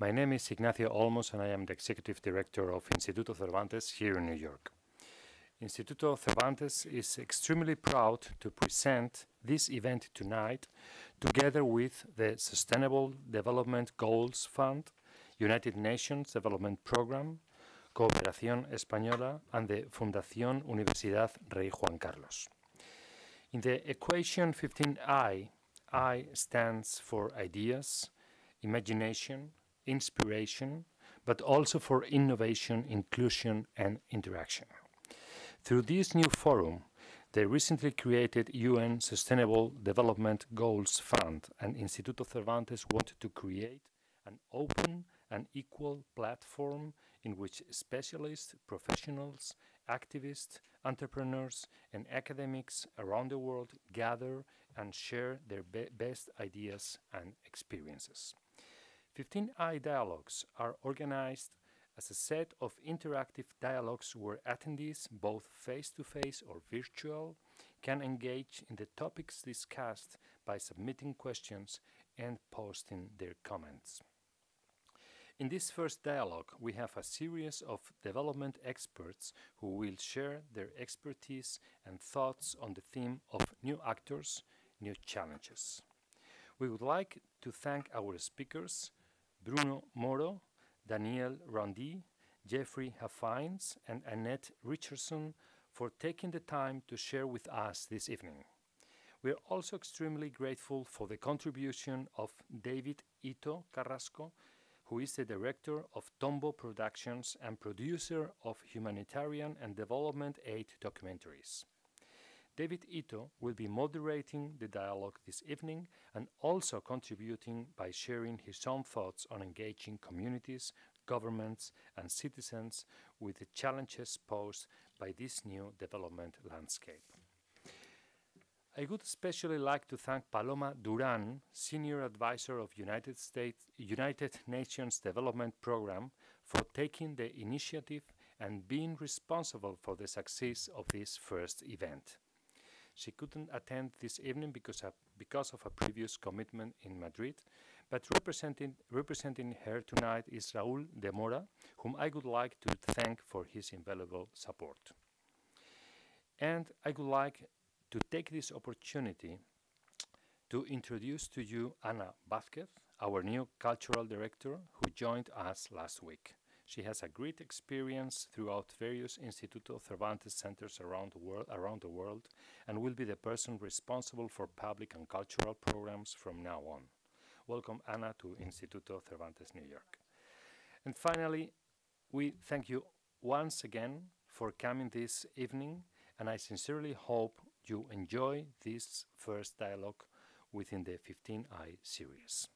My name is Ignacio Olmos, and I am the Executive Director of Instituto Cervantes here in New York. Instituto Cervantes is extremely proud to present this event tonight together with the Sustainable Development Goals Fund, United Nations Development Programme, Cooperación Española, and the Fundación Universidad Rey Juan Carlos. In the equation 15I, I stands for ideas, imagination, inspiration, but also for innovation, inclusion, and interaction. Through this new forum, the recently created UN Sustainable Development Goals Fund and Instituto Cervantes wanted to create an open and equal platform in which specialists, professionals, activists, entrepreneurs, and academics around the world gather and share their be best ideas and experiences. 15i dialogues are organized as a set of interactive dialogues where attendees, both face to face or virtual, can engage in the topics discussed by submitting questions and posting their comments. In this first dialogue, we have a series of development experts who will share their expertise and thoughts on the theme of new actors, new challenges. We would like to thank our speakers, Bruno Moro, Daniel Runde, Jeffrey Huffines, and Annette Richardson for taking the time to share with us this evening. We are also extremely grateful for the contribution of David Ito Carrasco, who is the director of Tombo Productions and producer of humanitarian and development aid documentaries. David Ito will be moderating the dialogue this evening and also contributing by sharing his own thoughts on engaging communities, governments, and citizens with the challenges posed by this new development landscape. I would especially like to thank Paloma Duran, Senior Advisor of United States United Nations Development Programme, for taking the initiative and being responsible for the success of this first event. She couldn't attend this evening because of, because of a previous commitment in Madrid, but representing, representing her tonight is Raúl de Mora, whom I would like to thank for his invaluable support. And I would like to take this opportunity to introduce to you Anna Vázquez, our new cultural director who joined us last week. She has a great experience throughout various Instituto Cervantes centers around the, world, around the world and will be the person responsible for public and cultural programs from now on. Welcome, Anna, to Instituto Cervantes New York. And finally, we thank you once again for coming this evening, and I sincerely hope you enjoy this first dialogue within the 15i series.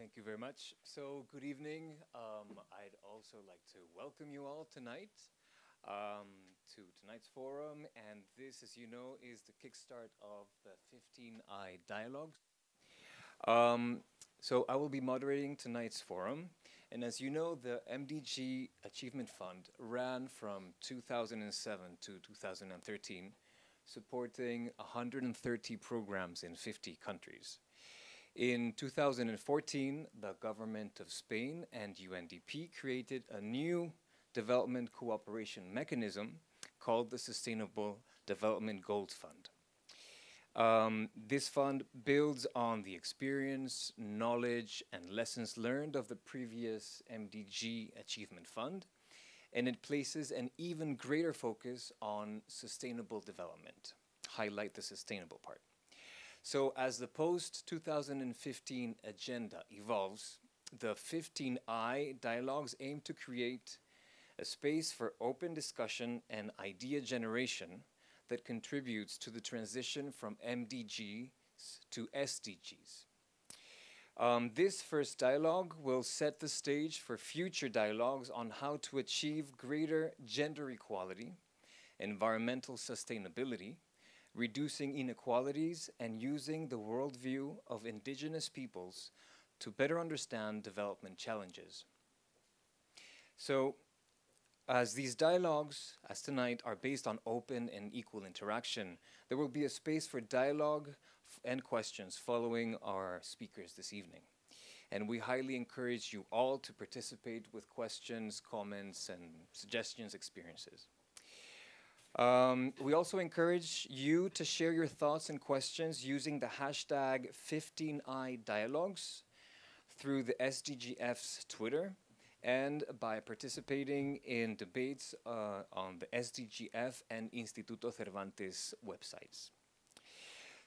Thank you very much. So, good evening. Um, I'd also like to welcome you all tonight um, to tonight's forum. And this, as you know, is the kickstart of the 15i dialogues. Um, so, I will be moderating tonight's forum. And as you know, the MDG Achievement Fund ran from 2007 to 2013, supporting 130 programs in 50 countries. In 2014, the government of Spain and UNDP created a new development cooperation mechanism called the Sustainable Development Goals Fund. Um, this fund builds on the experience, knowledge, and lessons learned of the previous MDG Achievement Fund, and it places an even greater focus on sustainable development, highlight the sustainable part. So as the post-2015 agenda evolves, the 15I dialogues aim to create a space for open discussion and idea generation that contributes to the transition from MDGs to SDGs. Um, this first dialogue will set the stage for future dialogues on how to achieve greater gender equality, environmental sustainability, reducing inequalities, and using the worldview of indigenous peoples to better understand development challenges. So as these dialogues, as tonight, are based on open and equal interaction, there will be a space for dialogue and questions following our speakers this evening. And we highly encourage you all to participate with questions, comments, and suggestions, experiences. Um, we also encourage you to share your thoughts and questions using the hashtag 15i dialogues through the SDGF's Twitter and by participating in debates uh, on the SDGF and Instituto Cervantes websites.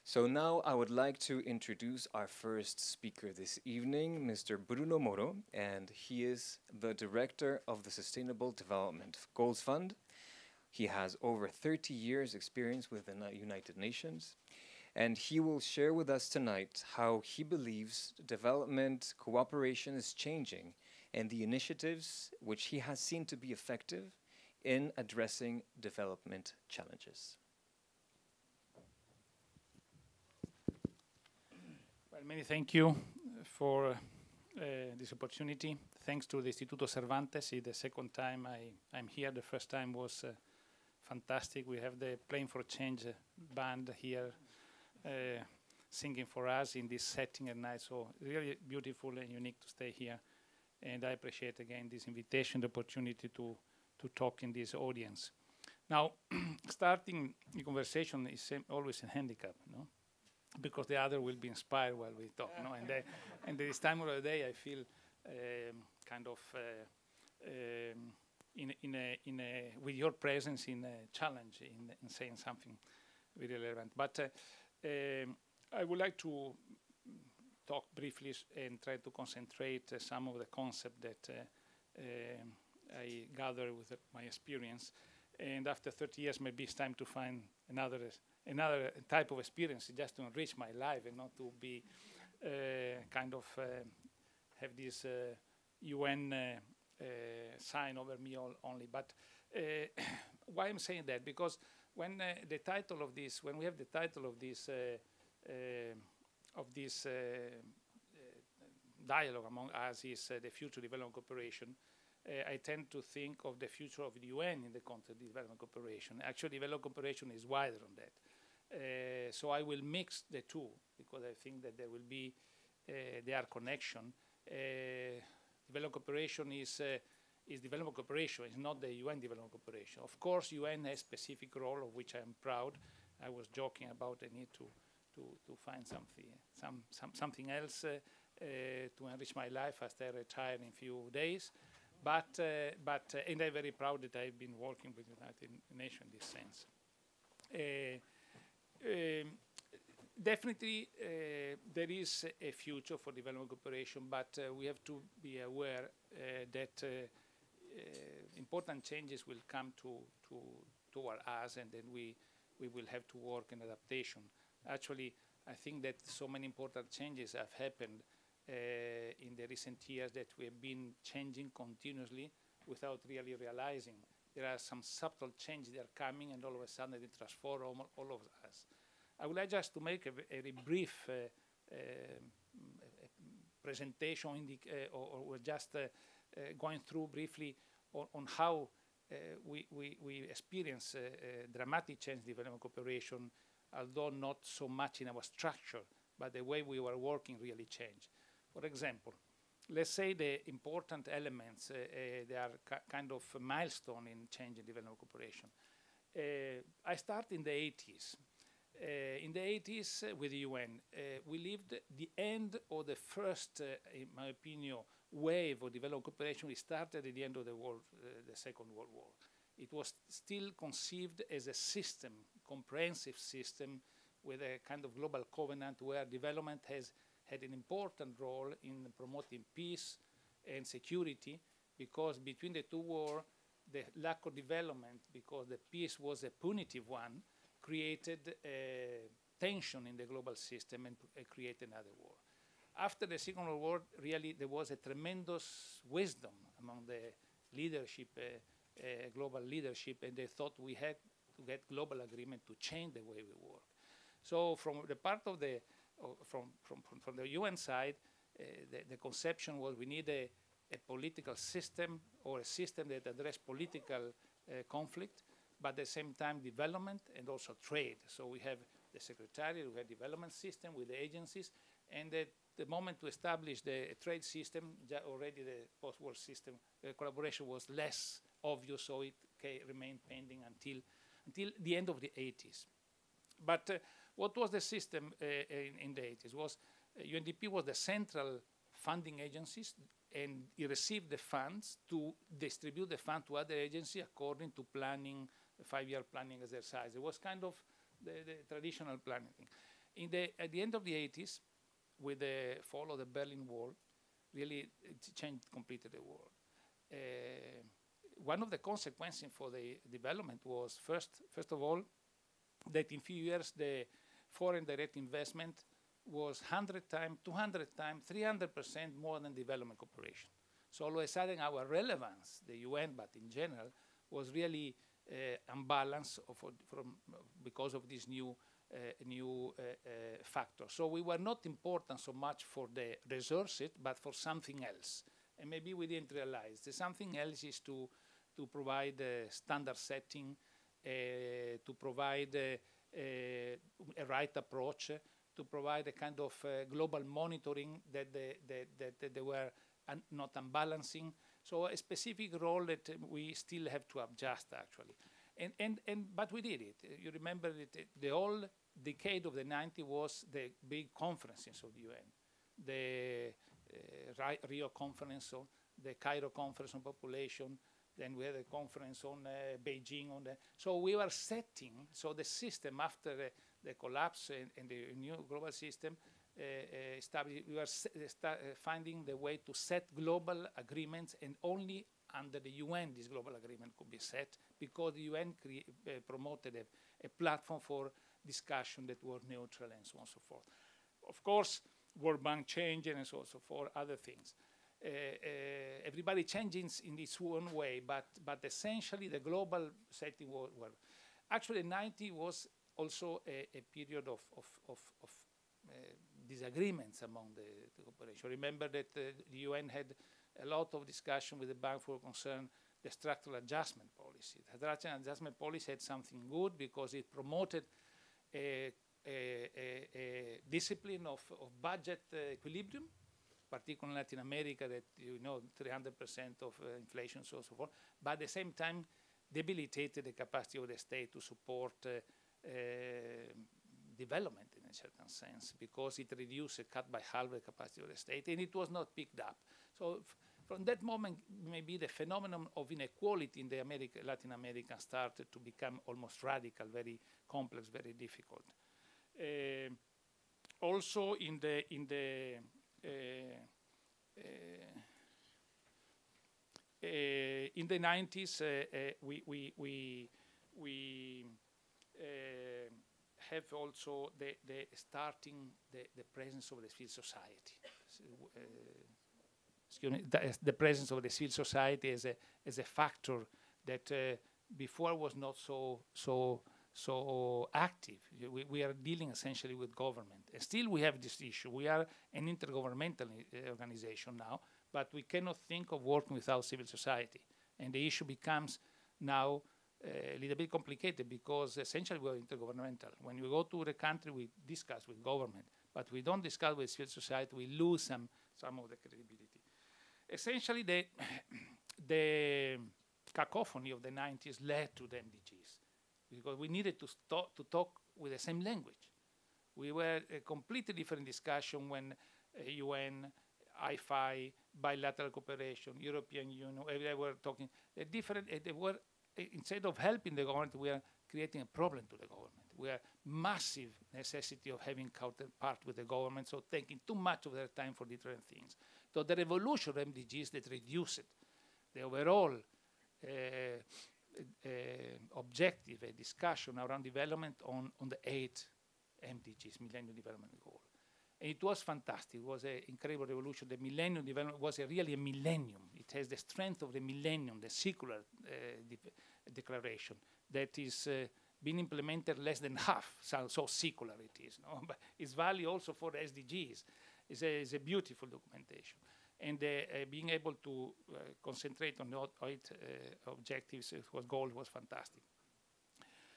So now I would like to introduce our first speaker this evening, Mr. Bruno Moro, and he is the director of the Sustainable Development Goals Fund. He has over 30 years experience with the United Nations, and he will share with us tonight how he believes development cooperation is changing and the initiatives which he has seen to be effective in addressing development challenges. Well, many thank you for uh, this opportunity. Thanks to the Instituto Cervantes, it's the second time I, I'm here. The first time was uh, fantastic. We have the Playing for Change uh, band here uh, singing for us in this setting at night. So really beautiful and unique to stay here and I appreciate again this invitation, the opportunity to, to talk in this audience. Now, starting the conversation is always a handicap, no? because the other will be inspired while we talk. no? And, and this time of the day, I feel um, kind of uh, um, in, in, a, in a, with your presence in a challenge in, in saying something very relevant. But uh, um, I would like to talk briefly and try to concentrate uh, some of the concept that uh, um, I gather with my experience. And after 30 years, maybe it's time to find another another type of experience just to enrich my life and not to be uh, kind of uh, have this UN uh, sign over me all, only. But why I'm saying that? Because when the title of this, when we have the title of this of this uh, uh, dialogue among us is uh, the future development cooperation, I tend to think of the future of the UN in the context of development cooperation. Actually, development cooperation is wider than that. Uh, so I will mix the two because I think that there will be uh, there are connection. Uh, development cooperation is is development cooperation. It's not the UN development cooperation. Of course, UN has specific role of which I am proud. I was joking about the need to to, to find something, some, some, something else uh, uh, to enrich my life after I retire in a few days. But, uh, but and I'm very proud that I've been working with the United Nations in this sense. Um, definitely uh, there is a future for development cooperation, but uh, we have to be aware uh, that important changes will come to, to toward us, and then we we will have to work in adaptation. Actually, I think that so many important changes have happened uh, in the recent years that we have been changing continuously without really realizing. There are some subtle changes that are coming, and all of a sudden they transform all, all of us. I would like just to make a, very brief uh, uh, presentation uh, or, or, just going through briefly on, on how we, we, we experience dramatic change in development cooperation although not so much in our structure, but the way we were working really changed. For example, let's say the important elements, uh, uh, they are kind of a milestone in change in development cooperation. Uh, I start in the 80s. Uh, in the 80s uh, with the UN, uh, we lived the end of the first, in my opinion, wave of development cooperation. We started at the end of the, world, the Second World War. It was still conceived as a system comprehensive system with a kind of global covenant where development has had an important role in promoting peace and security because between the two wars, the lack of development, because the peace was a punitive one, created a tension in the global system and uh, created another war. After the Second World War, really there was a tremendous wisdom among the leadership, uh, uh, global leadership, and they thought we had to get global agreement to change the way we work. So from the part of the, uh, from, from, from, from, the UN side, uh, the, the, conception was we need a, a, political system or a system that address political uh, conflict, but at the same time development and also trade. So we have the secretariat, we have development system with the agencies, and at the moment to establish the trade system, already the post-war system uh, collaboration was less obvious, so it remained pending until, until the end of the 80s. But uh, what was the system uh, in, in, the 80s? Was UNDP uh, was the central funding agencies, and it received the funds to distribute the fund to other agencies according to planning, five-year planning exercise. It was kind of the, the traditional planning. In the, at the end of the 80s, with the fall of the Berlin Wall, really it changed completely the world. Uh, one of the consequences for the development was first, first of all, that in few years the foreign direct investment was 100 times, 200 times, 300% more than development cooperation. So all of a sudden our relevance, the UN, but in general, was really uh, unbalanced from, because of this new uh, new uh, uh, factor. So we were not important so much for the resources, but for something else. And maybe we didn't realize the something else is to to provide the standard setting, to provide a right approach, to provide a kind of uh, global monitoring that they, that, that they were un not unbalancing. So a specific role that we still have to adjust actually. And, and, and, but we did it. You remember that the whole decade of the 90s was the big conferences of the UN. The uh, Rio conference, on the Cairo conference on population, then we had a conference on uh, Beijing. On the, so we were setting, so the system after uh, the collapse and, the new global system, we were uh, uh, finding the way to set global agreements and only under the UN this global agreement could be set because the UN promoted a, a platform for discussion that were neutral and so on and so forth. Of course, World Bank changed and so on and so forth, other things. Uh, uh, everybody changes in its own way, but, but essentially the global setting was, well, actually 90 was also a, a period of, of, of, of uh, disagreements among the, the cooperation. Remember that uh, the UN had a lot of discussion with the Bank for Concern the structural adjustment policy. The structural adjustment policy had something good because it promoted a, a, a discipline of, of budget uh, equilibrium, particularly in Latin America that you know 300% of uh, inflation so so forth, but at the same time debilitated the capacity of the state to support uh, uh, development a certain sense because it reduced, cut by half the capacity of the state, and it was not picked up. So from that moment, maybe the phenomenon of inequality in the America, Latin America started to become almost radical, very complex, very difficult. Uh, also, in the in the uh, uh, in the 90s, uh, uh, we we we we have also the, the starting the, the presence of the civil society. So, excuse me, the, the, presence of the civil society as a as a factor that uh, before was not so so so active. We, we, are dealing essentially with government. And still we have this issue. We are an intergovernmental uh, organization now, but we cannot think of working without civil society. And the issue becomes now uh, a little bit complicated because essentially we're intergovernmental. When we go to the country, we discuss with government, but we don't discuss with civil society, we lose some, some of the credibility. Essentially, the, the cacophony of the 90s led to the MDGs because we needed to, to talk with the same language. We were a completely different discussion when uh, UN, IFI, bilateral cooperation, European Union, they were talking, a different, uh, they were, instead of helping the government, we are creating a problem to the government. We are massive necessity of having counterpart with the government, so taking too much of their time for different things. So the revolution of MDGs that reduced the overall uh, uh, objective, a discussion around development on, on the eight MDGs, Millennium Development Goal. It was fantastic. It was an incredible revolution. The Millennium Development was a really a millennium. It has the strength of the millennium, the secular uh, de declaration that is uh, being implemented less than half, so, so secular it is. No? But its value also for the SDGs is a, a beautiful documentation and uh, uh, being able to uh, concentrate on the eight objectives was goal was fantastic.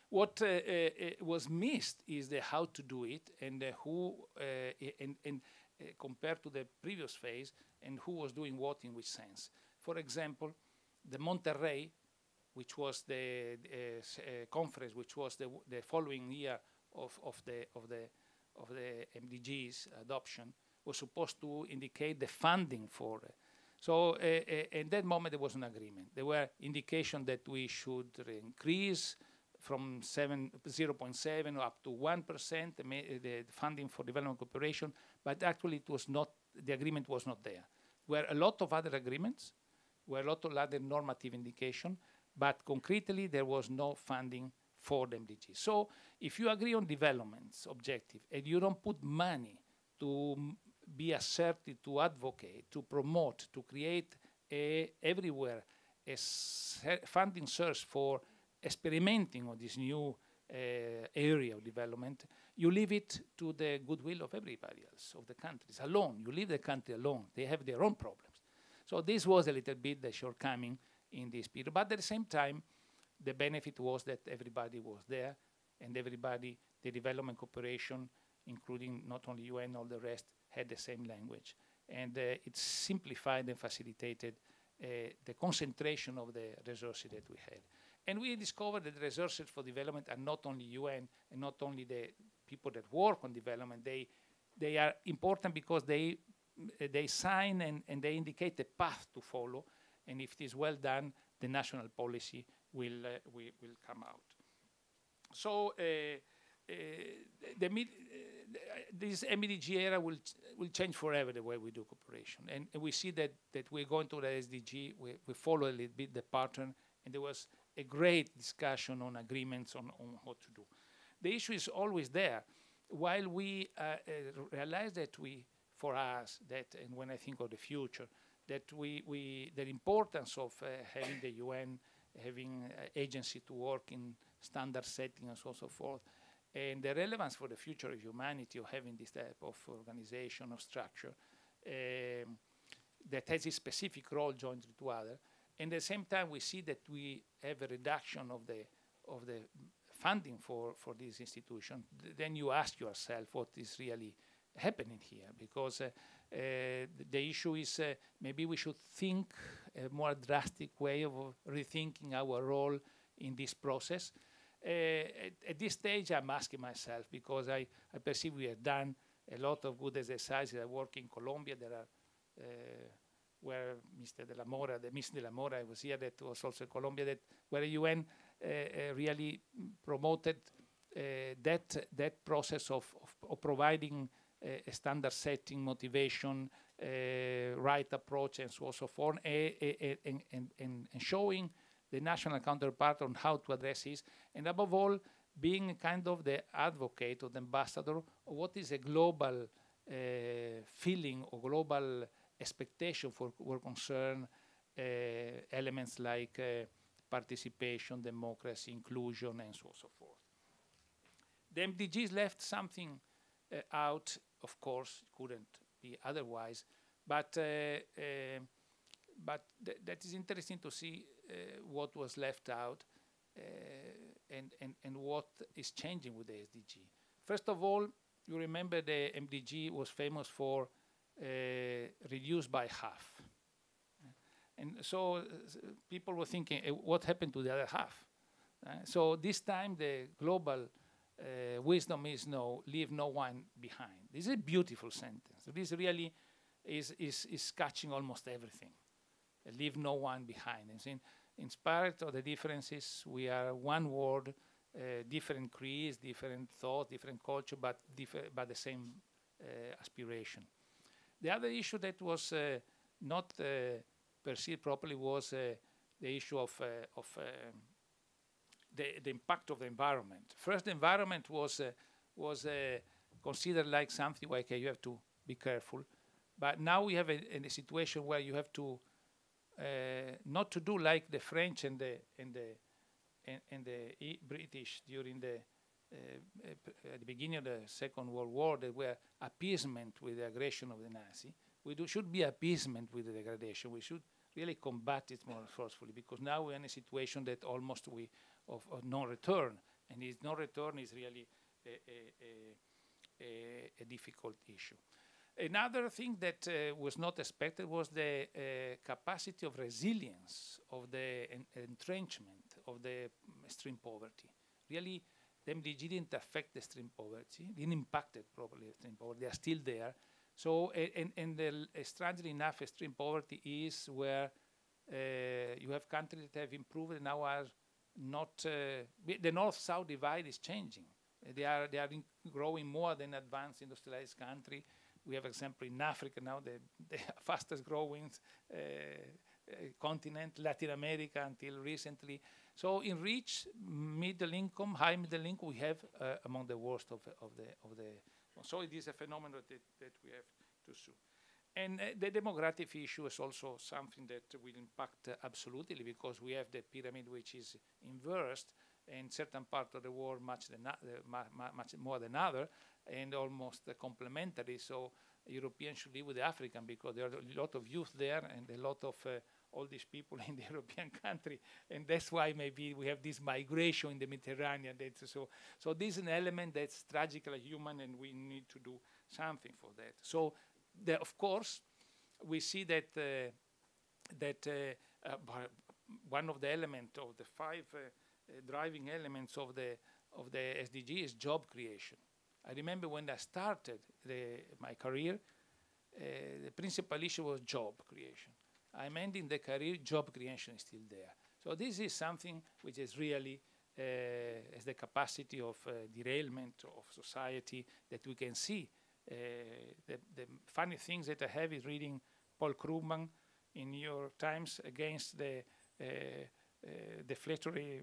What uh, uh, uh, was missed is the how to do it and who, and, and compared to the previous phase, and who was doing what in which sense. For example, the Monterrey, which was the conference, which was the, the following year of, of, the, of, the, of the MDGs adoption, was supposed to indicate the funding for it. So uh, uh, in that moment, there was an agreement. There were indications that we should increase from 7, 0.7 up to 1% the, the funding for development cooperation, but actually it was not, the agreement was not there. Were a lot of other agreements, were a lot of other normative indication, but concretely there was no funding for the MDG. So if you agree on developments objective and you don't put money to be asserted, to advocate, to promote, to create a, everywhere a funding source for experimenting on this new uh, area of development, you leave it to the goodwill of everybody else, of the countries, alone. You leave the country alone. They have their own problems. So this was a little bit the shortcoming in this period. But at the same time, the benefit was that everybody was there and everybody, the development cooperation, including not only UN, all the rest, had the same language. And uh, it simplified and facilitated uh, the concentration of the resources that we had. And we discovered that resources for development are not only UN and not only the people that work on development, they, they are important because they, they sign and, and they indicate the path to follow. And if it is well done, the national policy will, uh, will, will come out. So uh, uh, the mid, uh, this MDG era will ch- will change forever the way we do cooperation, and, and we see that that we're going to the SDG. We, we follow a little bit the pattern, and there was a great discussion on agreements on, on what to do. The issue is always there. While we uh, uh, realize that we, for us, that and when I think of the future, that we, we the importance of uh, having the UN, having uh, agency to work in standard setting and so on and so forth, and the relevance for the future of humanity of having this type of organization or structure um, that has a specific role jointly to other. And at the same time, we see that we have a reduction of the of the funding for for this institution. Th- then you ask yourself what is really happening here, because uh, uh, the, issue is uh, maybe we should think a more drastic way of rethinking our role in this process. Uh, at, at this stage, I'm asking myself because I, I perceive we have done a lot of good exercises. I work in Colombia. There are uh, where Mr. De La Mora, the Miss De La Mora was here, that was also in Colombia, that where the UN uh, uh, really promoted uh, that that process of, of, of providing a standard setting, motivation, right approach, and so on so forth, and, and, and, and showing the national counterpart on how to address this, and above all, being kind of the advocate or the ambassador of what is a global uh, feeling or global expectation for what concern uh, elements like uh, participation, democracy, inclusion, and so on and so forth. The MDGs left something uh, out, of course, couldn't be otherwise, but but th- that is interesting to see uh, what was left out uh, and, and, and what is changing with the SDG. First of all, you remember the MDG was famous for reduced by half. And so uh, people were thinking, eh, what happened to the other half? Uh, so this time the global uh, wisdom is no, leave no one behind. This is a beautiful sentence. This really is, is, is catching almost everything. Uh, leave no one behind. And in, in spite of the differences, we are one world, uh, different creeds, different thought, different culture, but, differ- but the same uh, aspiration. The other issue that was uh, not uh, perceived properly was uh, the issue of, of um, the, the impact of the environment. First, the environment was, was considered like something like you have to be careful. But now we have a, a situation where you have to uh, not to do like the French and the and the and, the British during the at the beginning of the Second World War, there were appeasement with the aggression of the Nazi. We should be appeasement with the degradation. We should really combat it more forcefully because now we're in a situation that almost we of, of no return And its no return is really a, a, a, a difficult issue. Another thing that uh, was not expected was the uh, capacity of resilience of the en entrenchment of the extreme poverty. Really, MDG didn't affect the extreme poverty, didn't impact it properly, extreme poverty. They are still there. So, and, and the, strangely enough, extreme poverty is where uh, you have countries that have improved and now are not, uh, the north-south divide is changing. They are, they are growing more than advanced industrialized country we have example in Africa now, the, the fastest growing uh, uh, continent, Latin America until recently. So in rich middle income, high middle income, we have uh, among the worst of, of the of the. So it is a phenomenon that, that we have to sue. And uh, the demographic issue is also something that will impact uh, absolutely because we have the pyramid which is inversed in certain part of the world much, than, uh, much more than other and almost complementary. So Europeans should live with the African because there are a lot of youth there and a lot of uh, all these people in the European country, and that's why maybe we have this migration in the Mediterranean. That's so, so this is an element that's tragically human, and we need to do something for that. So, the, of course, we see that uh, that uh, uh one of the elements of the five uh, uh, driving elements of the of the SDG is job creation. I remember when I started the, my career, uh, the principal issue was job creation. I'm ending the career, job creation is still there. So this is something which is really uh, the capacity of uh, derailment of society that we can see. Uh, the, the, funny things that I have is reading Paul Krugman in New York Times against the uh, uh, deflationary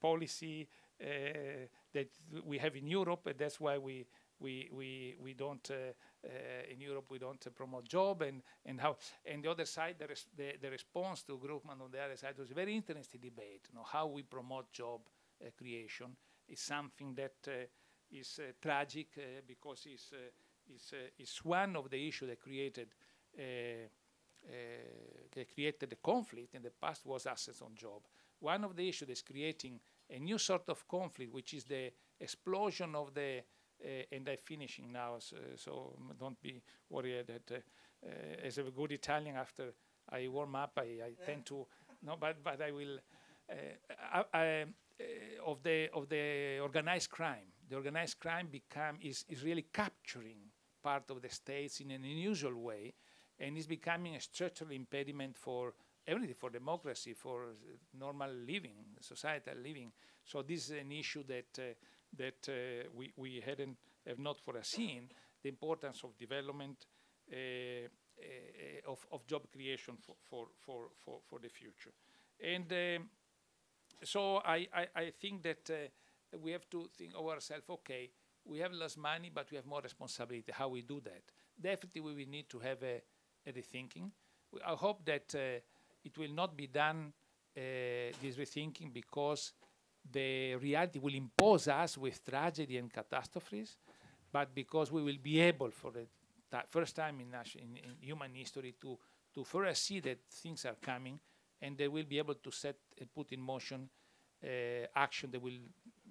policy uh, that we have in Europe, and that's why we we we we don't uh, uh, Uh, in Europe we don't uh, promote job and and how and the other side the, res the, the response to Krugman on the other side was a very interesting debate. You know how we promote job uh, creation is something that is tragic because it's is is one of the issues that created. Uh, that created the conflict in the past was access on job. One of the issues is creating a new sort of conflict, which is the explosion of the, uh, and I'm finishing now, so, so don't be worried that uh, uh, as a good Italian, after I warm up, I, I tend to, no, but, but I will, I, I, of, the, of the organized crime. The organized crime become, is, is really capturing part of the states in an unusual way and is becoming a structural impediment for everything for democracy, for normal living, societal living. So this is an issue that uh, that uh, we we hadn't have not foreseen the importance of development. Uh, uh of, of job creation for, for, for, for, the future. And um, so I, I, I, think that uh, we have to think of ourselves, okay, we have less money, but we have more responsibility. How we do that? Definitely, we will need to have a, a rethinking. I hope that uh, it will not be done, uh, this rethinking, because the reality will impose us with tragedy and catastrophes, but because we will be able for the first time in, in, in, human history to, to foresee that things are coming and they will be able to set and put in motion uh, action that will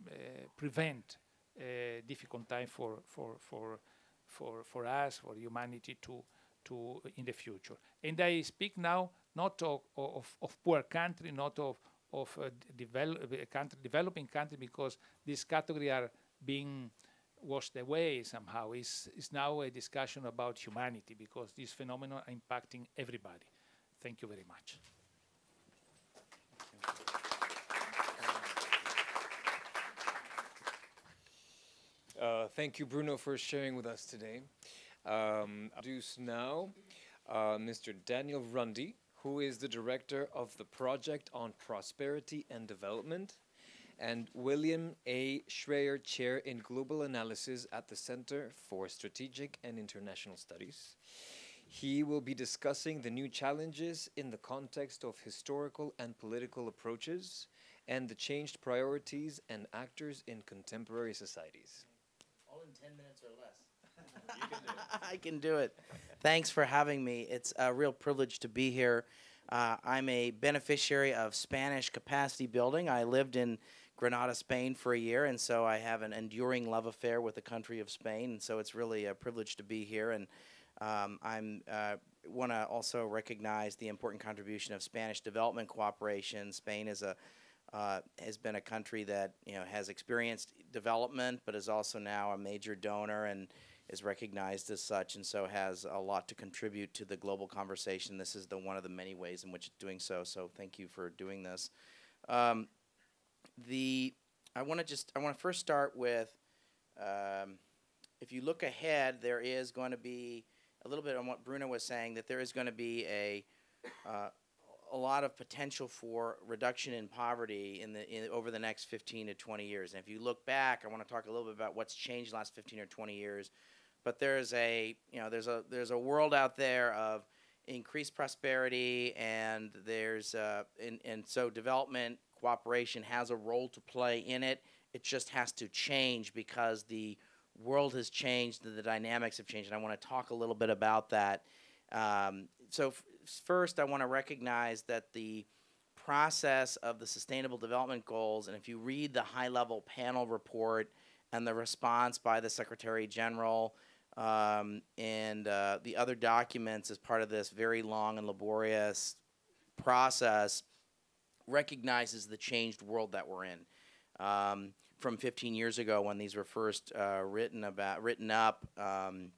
uh, prevent uh, difficult time for, for, for, for, for us, for humanity to, to in the future. And I speak now not of, of, of poor country, not of, of uh, develop, country, developing country, because this category are being washed away somehow. It's, it's now a discussion about humanity, because these phenomena are impacting everybody. Thank you very much. Uh, thank you, Bruno, for sharing with us today. Um, introduce now uh, Mr. Daniel Runde, who is the director of the Project on Prosperity and Development, and William A. Schreyer, Chair in Global Analysis at the Center for Strategic and International Studies. He will be discussing the new challenges in the context of historical and political approaches and the changed priorities and actors in contemporary societies. All in 10 minutes or less. I can do it. Thanks for having me. It's a real privilege to be here. Uh, I'm a beneficiary of Spanish capacity building. I lived in Granada, Spain for a year, and so I have an enduring love affair with the country of Spain, and so it's really a privilege to be here. And um, I'm uh, want to also recognize the important contribution of Spanish development cooperation. Spain is a uh, has been a country that you know has experienced development, but is also now a major donor and is recognized as such, and so has a lot to contribute to the global conversation. This is the one of the many ways in which it's doing so. So thank you for doing this. Um, the I want to just I want to first start with um, if you look ahead, there is going to be a little bit on what Bruno was saying that there is going to be a uh, a lot of potential for reduction in poverty in the in, over the next 15 to 20 years. And if you look back, I want to talk a little bit about what's changed in the last 15 or 20 years. But there's a you know there's a there's a world out there of increased prosperity, and there's uh, and, and so development cooperation has a role to play in it. It just has to change because the world has changed, and the dynamics have changed, and I want to talk a little bit about that. Um, so first, I want to recognize that the process of the Sustainable Development Goals, and if you read the high-level panel report and the response by the Secretary General um, and uh, the other documents as part of this very long and laborious process, recognizes the changed world that we're in. Um, from 15 years ago when these were first uh, written about written up, um,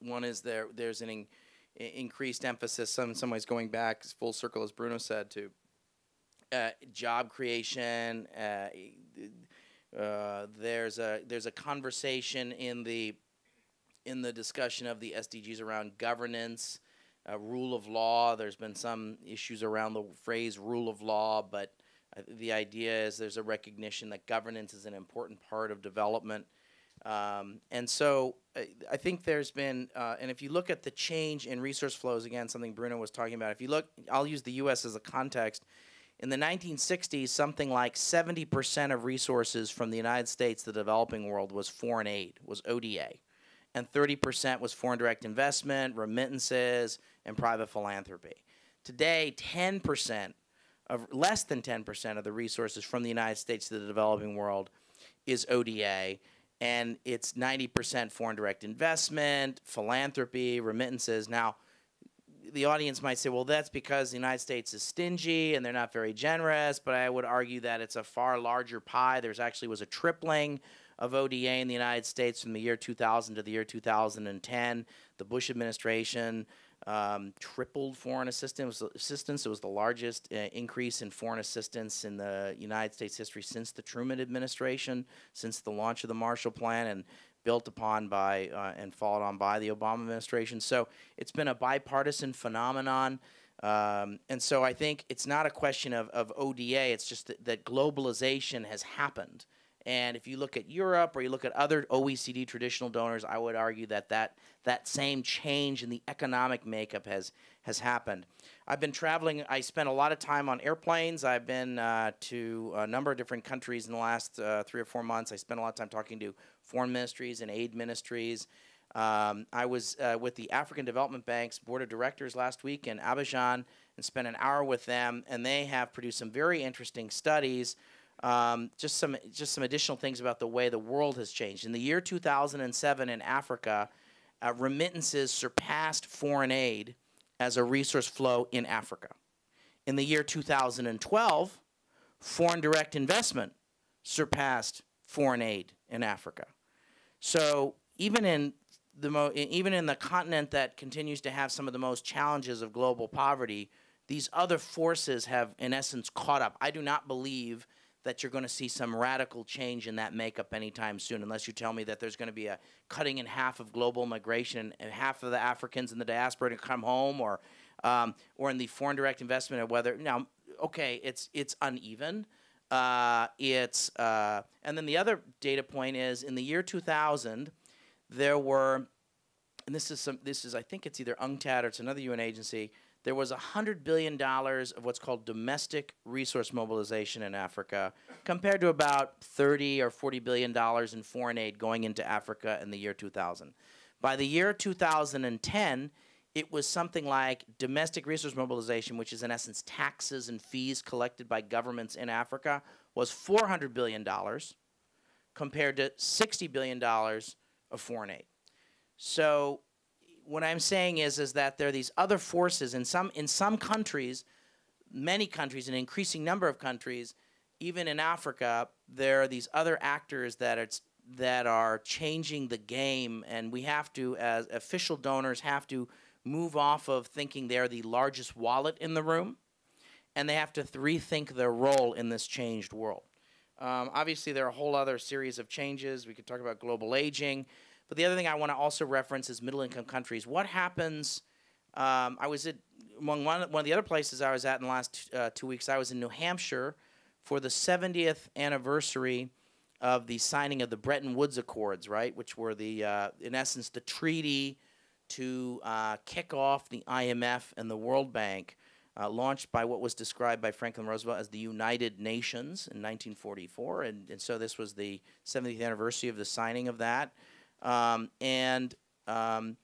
one is there there's an increased emphasis, some in some ways going back full circle, as Bruno said, to uh, job creation. Uh, uh, there's a there's a conversation in the in the discussion of the SDGs around governance, uh, rule of law. There's been some issues around the phrase rule of law, but uh, the idea is there's a recognition that governance is an important part of development. Um, and so I, think there's been, uh, and if you look at the change in resource flows, again, something Bruno was talking about, if you look, I'll use the U.S. as a context. In the 1960s, something like 70% of resources from the United States to the developing world was foreign aid, was ODA. And 30% was foreign direct investment, remittances, and private philanthropy. Today, 10% of less than 10% of the resources from the United States to the developing world is ODA and it's 90% foreign direct investment, philanthropy, remittances. Now, the audience might say, well, that's because the United States is stingy and they're not very generous, but I would argue that it's a far larger pie. There's actually was a tripling of ODA in the United States from the year 2000 to the year 2010. The Bush administration um, tripled foreign assistance. assistance. It was the largest uh, increase in foreign assistance in the United States history since the Truman administration, since the launch of the Marshall Plan, and built upon by uh, and followed on by the Obama administration. So it's been a bipartisan phenomenon. Um, and so I think it's not a question of, of ODA, it's just that, that globalization has happened. And if you look at Europe or you look at other OECD traditional donors, I would argue that that, that same change in the economic makeup has, has happened. I've been traveling, I spent a lot of time on airplanes. I've been uh, to a number of different countries in the last uh, three or four months. I spent a lot of time talking to foreign ministries and aid ministries. Um, I was uh, with the African Development Bank's board of directors last week in Abidjan and spent an hour with them, and they have produced some very interesting studies um, just some just some additional things about the way the world has changed. In the year 2007 in Africa, uh, remittances surpassed foreign aid as a resource flow in Africa. In the year 2012, foreign direct investment surpassed foreign aid in Africa. So even in the even in the continent that continues to have some of the most challenges of global poverty, these other forces have in essence caught up. I do not believe that you're going to see some radical change in that makeup anytime soon, unless you tell me that there's going to be a cutting in half of global migration and half of the Africans in the diaspora to come home, or um, or in the foreign direct investment, or whether now, okay, it's it's uneven. Uh, it's uh, and then the other data point is in the year 2000, there were, and this is some this is I think it's either UNCTAD or it's another UN agency there was $100 billion of what's called domestic resource mobilization in Africa, compared to about 30 or $40 billion in foreign aid going into Africa in the year 2000. By the year 2010, it was something like domestic resource mobilization, which is in essence taxes and fees collected by governments in Africa, was $400 billion compared to $60 billion of foreign aid. So what I'm saying is, is that there are these other forces in some, in some countries, many countries, an increasing number of countries, even in Africa, there are these other actors that are, that are changing the game, and we have to, as official donors, have to move off of thinking they're the largest wallet in the room, and they have to rethink their role in this changed world. Um, obviously, there are a whole other series of changes. We could talk about global aging. But the other thing I want to also reference is middle income countries. What happens? Um, I was at among one, one of the other places I was at in the last uh, two weeks. I was in New Hampshire for the 70th anniversary of the signing of the Bretton Woods Accords, right, which were the, uh, in essence, the treaty to uh, kick off the IMF and the World Bank uh, launched by what was described by Franklin Roosevelt as the United Nations in 1944. And, and so this was the 70th anniversary of the signing of that. Um, and um,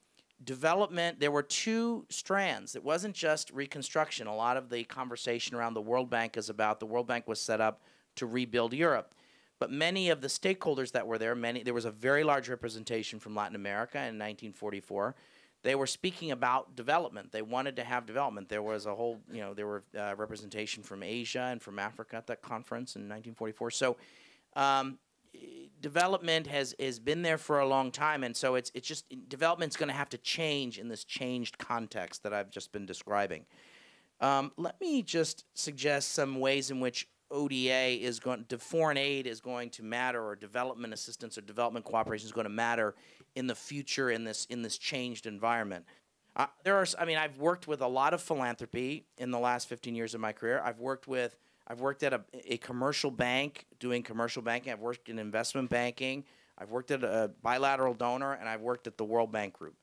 development, there were two strands. It wasn't just reconstruction. A lot of the conversation around the World Bank is about the World Bank was set up to rebuild Europe. But many of the stakeholders that were there, many there was a very large representation from Latin America in 1944 they were speaking about development. They wanted to have development. There was a whole, you know, there were uh, representation from Asia and from Africa at that conference in 1944. So, um, development has has been there for a long time, and so it's it's just development's going to have to change in this changed context that I've just been describing. Um, let me just suggest some ways in which ODA is going to foreign aid is going to matter, or development assistance or development cooperation is going to matter in the future in this in this changed environment. Uh, there are, I mean, I've worked with a lot of philanthropy in the last 15 years of my career. I've worked with, I've worked at a, a commercial bank doing commercial banking. I've worked in investment banking. I've worked at a bilateral donor, and I've worked at the World Bank Group.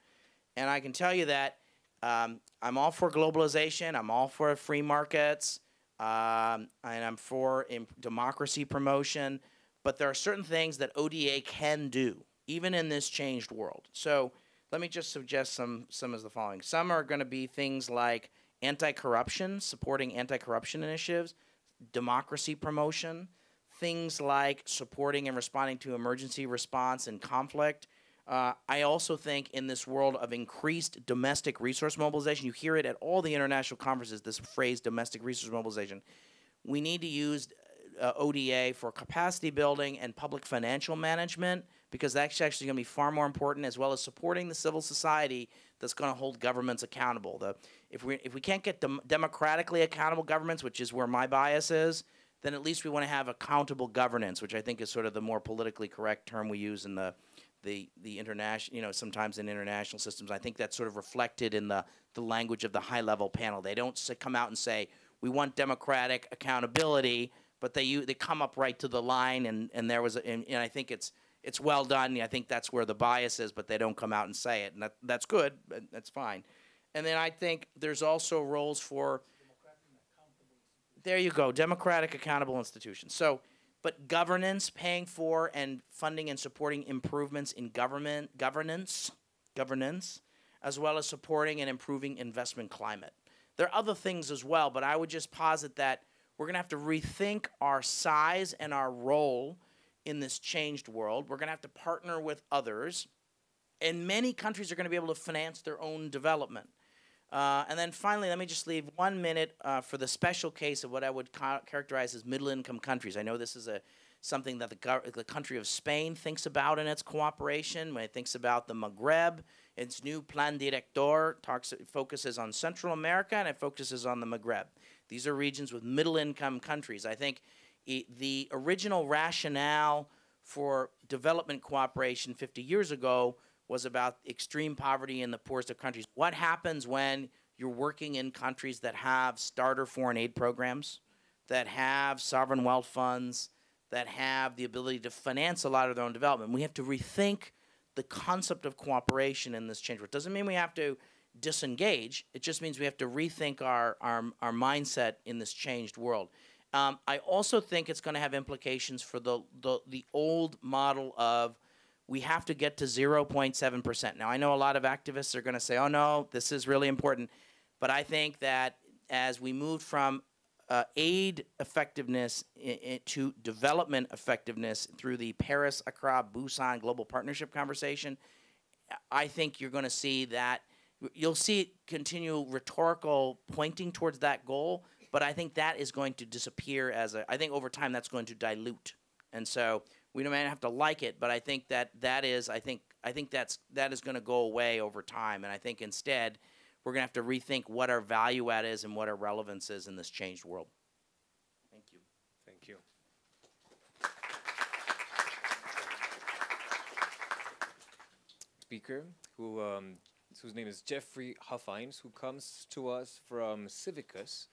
And I can tell you that um, I'm all for globalization. I'm all for free markets, um, and I'm for democracy promotion. But there are certain things that ODA can do even in this changed world. So let me just suggest some some as the following. Some are going to be things like anti-corruption, supporting anti-corruption initiatives, democracy promotion, things like supporting and responding to emergency response and conflict. Uh, I also think in this world of increased domestic resource mobilization, you hear it at all the international conferences, this phrase domestic resource mobilization. We need to use uh, ODA for capacity building and public financial management because that's actually going to be far more important, as well as supporting the civil society that's going to hold governments accountable. The, if, we, if we can't get dem democratically accountable governments, which is where my bias is, then at least we want to have accountable governance, which I think is sort of the more politically correct term we use in the the the international, you know, sometimes in international systems. I think that's sort of reflected in the the language of the high level panel. They don't come out and say we want democratic accountability, but they they come up right to the line, and and there was, a, and, and I think it's it's well done. I think that's where the bias is, but they don't come out and say it, and that, that's good. That's fine. And then I think there's also roles for. There you go, democratic accountable institutions. So, but governance, paying for and funding and supporting improvements in government governance, governance, as well as supporting and improving investment climate. There are other things as well, but I would just posit that we're going to have to rethink our size and our role in this changed world. We're going to have to partner with others. And many countries are going to be able to finance their own development. Uh, and then finally, let me just leave one minute uh, for the special case of what I would ca characterize as middle income countries. I know this is a something that the, the country of Spain thinks about in its cooperation when it thinks about the Maghreb. Its new Plan Director talks, focuses on Central America and it focuses on the Maghreb. These are regions with middle income countries. I think the original rationale for development cooperation 50 years ago was about extreme poverty in the poorest of countries. What happens when you're working in countries that have starter foreign aid programs, that have sovereign wealth funds, that have the ability to finance a lot of their own development? We have to rethink the concept of cooperation in this change. It doesn't mean we have to disengage. It just means we have to rethink our, our, our mindset in this changed world. Um, I also think it's going to have implications for the, the, the old model of we have to get to 0.7%. Now, I know a lot of activists are going to say, oh, no, this is really important. But I think that as we moved from uh, aid effectiveness to development effectiveness through the Paris, Accra, Busan Global Partnership Conversation, I think you're going to see that you'll see continue rhetorical pointing towards that goal, but I think that is going to disappear as a. I think over time that's going to dilute, and so we don't have to like it, but I think that that is. I think I think that's that is going to go away over time, and I think instead we're going to have to rethink what our value add is and what our relevance is in this changed world. Thank you. Thank you. Speaker, who um, whose name is Jeffrey Huffines, who comes to us from Civicus,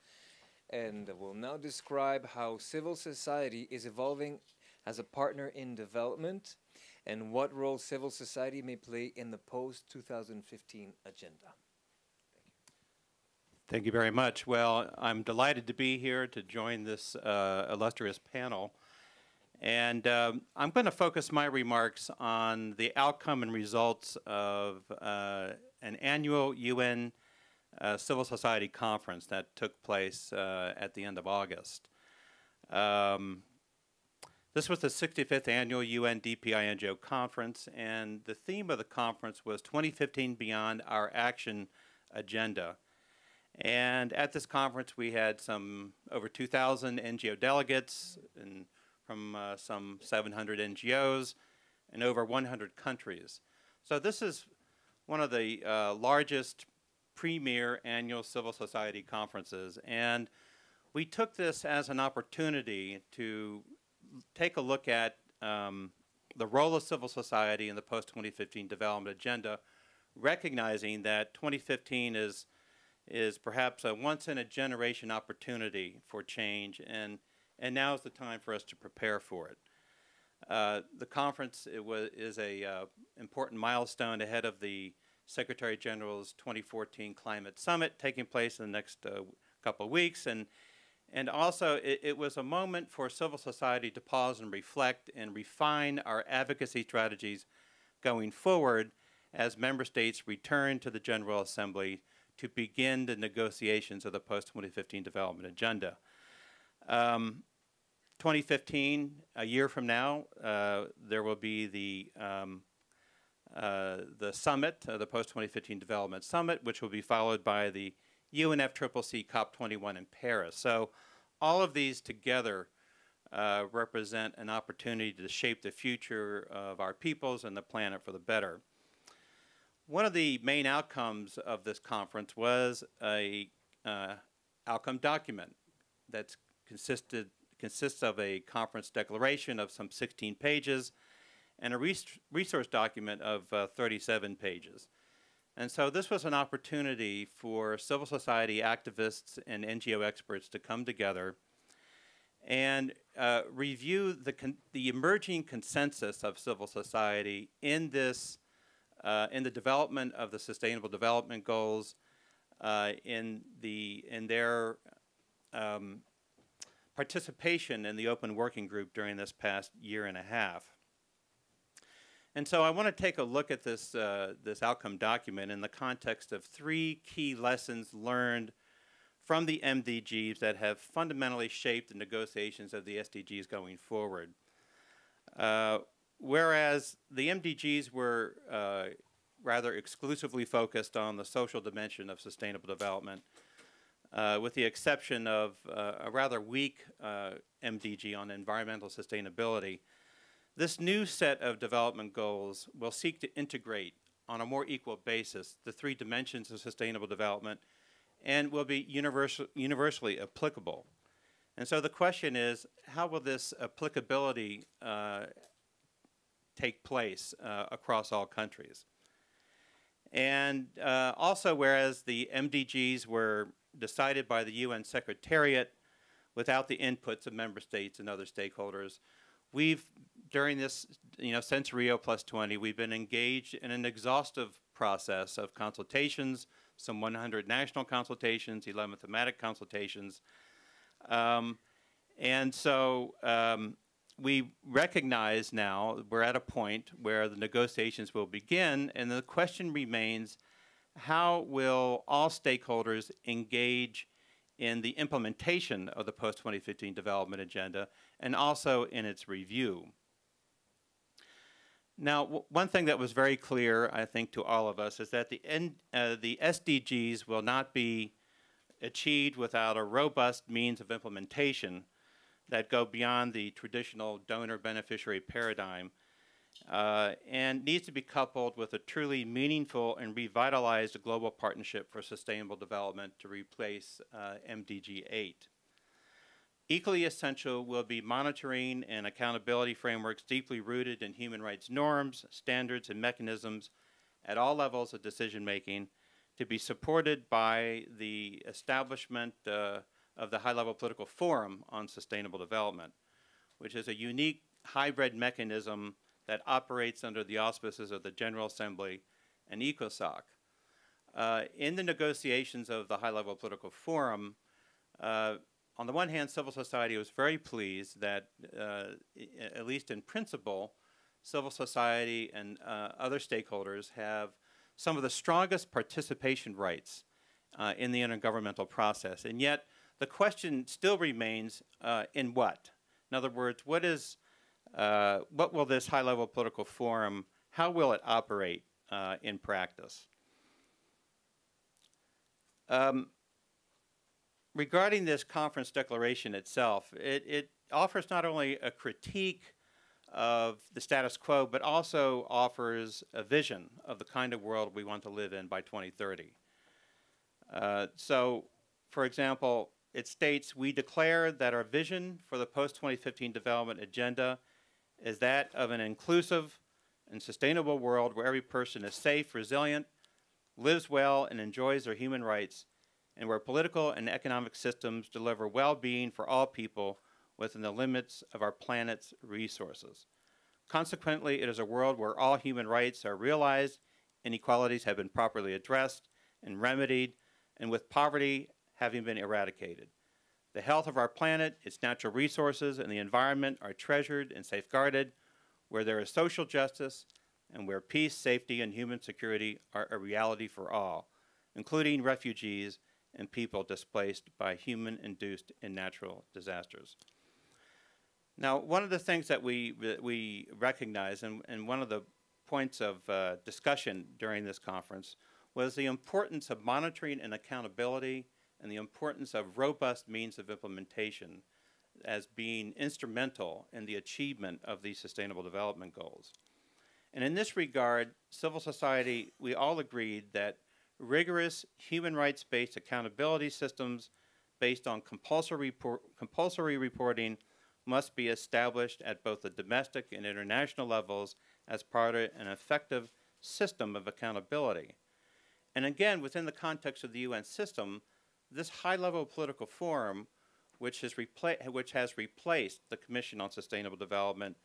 and will now describe how civil society is evolving as a partner in development, and what role civil society may play in the post-2015 agenda. Thank you very much. Well, I'm delighted to be here to join this uh, illustrious panel. And um, I'm going to focus my remarks on the outcome and results of uh, an annual UN uh, civil society conference that took place uh, at the end of August. Um, this was the 65th annual UN DPI NGO conference, and the theme of the conference was 2015 Beyond Our Action Agenda. And at this conference, we had some over 2,000 NGO delegates and from uh, some 700 NGOs in over 100 countries. So this is one of the uh, largest premier annual civil society conferences. And we took this as an opportunity to take a look at um, the role of civil society in the post-2015 development agenda, recognizing that 2015 is is perhaps a once in a generation opportunity for change, and, and now is the time for us to prepare for it. Uh, the conference was, is a uh, important milestone ahead of the Secretary General's 2014 Climate Summit taking place in the next uh, couple of weeks, and and also it, it was a moment for civil society to pause and reflect and refine our advocacy strategies going forward as member states return to the General Assembly to begin the negotiations of the post-2015 development agenda. Um, 2015, a year from now, uh, there will be the um, uh, the summit, uh, the post-2015 development summit, which will be followed by the UNFCCC COP21 in Paris. So all of these together uh, represent an opportunity to shape the future of our peoples and the planet for the better. One of the main outcomes of this conference was a uh, outcome document that consisted consists of a conference declaration of some 16 pages and a res resource document of uh, 37 pages. And so this was an opportunity for civil society activists and NGO experts to come together and uh, review the, the emerging consensus of civil society in this uh, in the development of the Sustainable Development Goals, uh, in the in their um, participation in the Open Working Group during this past year and a half. And so I want to take a look at this uh, this outcome document in the context of three key lessons learned from the MDGs that have fundamentally shaped the negotiations of the SDGs going forward. Uh, whereas the MDGs were uh, rather exclusively focused on the social dimension of sustainable development, uh, with the exception of uh, a rather weak uh, MDG on environmental sustainability. This new set of development goals will seek to integrate on a more equal basis the three dimensions of sustainable development and will be universal, universally applicable. And so the question is, how will this applicability uh, take place uh, across all countries. And uh, also, whereas the MDGs were decided by the UN Secretariat without the inputs of member states and other stakeholders, we've, during this, you know, since Rio Plus 20, we've been engaged in an exhaustive process of consultations, some 100 national consultations, 11 thematic consultations. Um, and so um, we recognize now we're at a point where the negotiations will begin, and the question remains how will all stakeholders engage in the implementation of the post-2015 development agenda and also in its review. Now, one thing that was very clear, I think, to all of us is that the, N uh, the SDGs will not be achieved without a robust means of implementation that go beyond the traditional donor-beneficiary paradigm uh, and needs to be coupled with a truly meaningful and revitalized global partnership for sustainable development to replace uh, MDG 8. Equally essential will be monitoring and accountability frameworks deeply rooted in human rights norms, standards, and mechanisms at all levels of decision making to be supported by the establishment uh, of the High Level Political Forum on Sustainable Development, which is a unique hybrid mechanism that operates under the auspices of the General Assembly and ECOSOC. Uh, in the negotiations of the High Level Political Forum, uh, on the one hand, civil society was very pleased that, uh, at least in principle, civil society and uh, other stakeholders have some of the strongest participation rights uh, in the intergovernmental process. And yet, the question still remains uh, in what? In other words, what is uh, what will this high-level political forum? How will it operate uh, in practice? Um, regarding this conference declaration itself, it, it offers not only a critique of the status quo, but also offers a vision of the kind of world we want to live in by 2030. Uh, so, for example, it states, we declare that our vision for the post-2015 development agenda is that of an inclusive and sustainable world where every person is safe, resilient, lives well, and enjoys their human rights and where political and economic systems deliver well-being for all people within the limits of our planet's resources. Consequently, it is a world where all human rights are realized, inequalities have been properly addressed and remedied, and with poverty having been eradicated. The health of our planet, its natural resources, and the environment are treasured and safeguarded, where there is social justice, and where peace, safety, and human security are a reality for all, including refugees and people displaced by human-induced and natural disasters. Now, one of the things that we, we recognize, and, and one of the points of uh, discussion during this conference, was the importance of monitoring and accountability and the importance of robust means of implementation as being instrumental in the achievement of these sustainable development goals. And in this regard, civil society, we all agreed that rigorous human rights-based accountability systems based on compulsory, report, compulsory reporting must be established at both the domestic and international levels as part of an effective system of accountability. And again, within the context of the UN system, this high-level political forum, which which has replaced the Commission on Sustainable Development,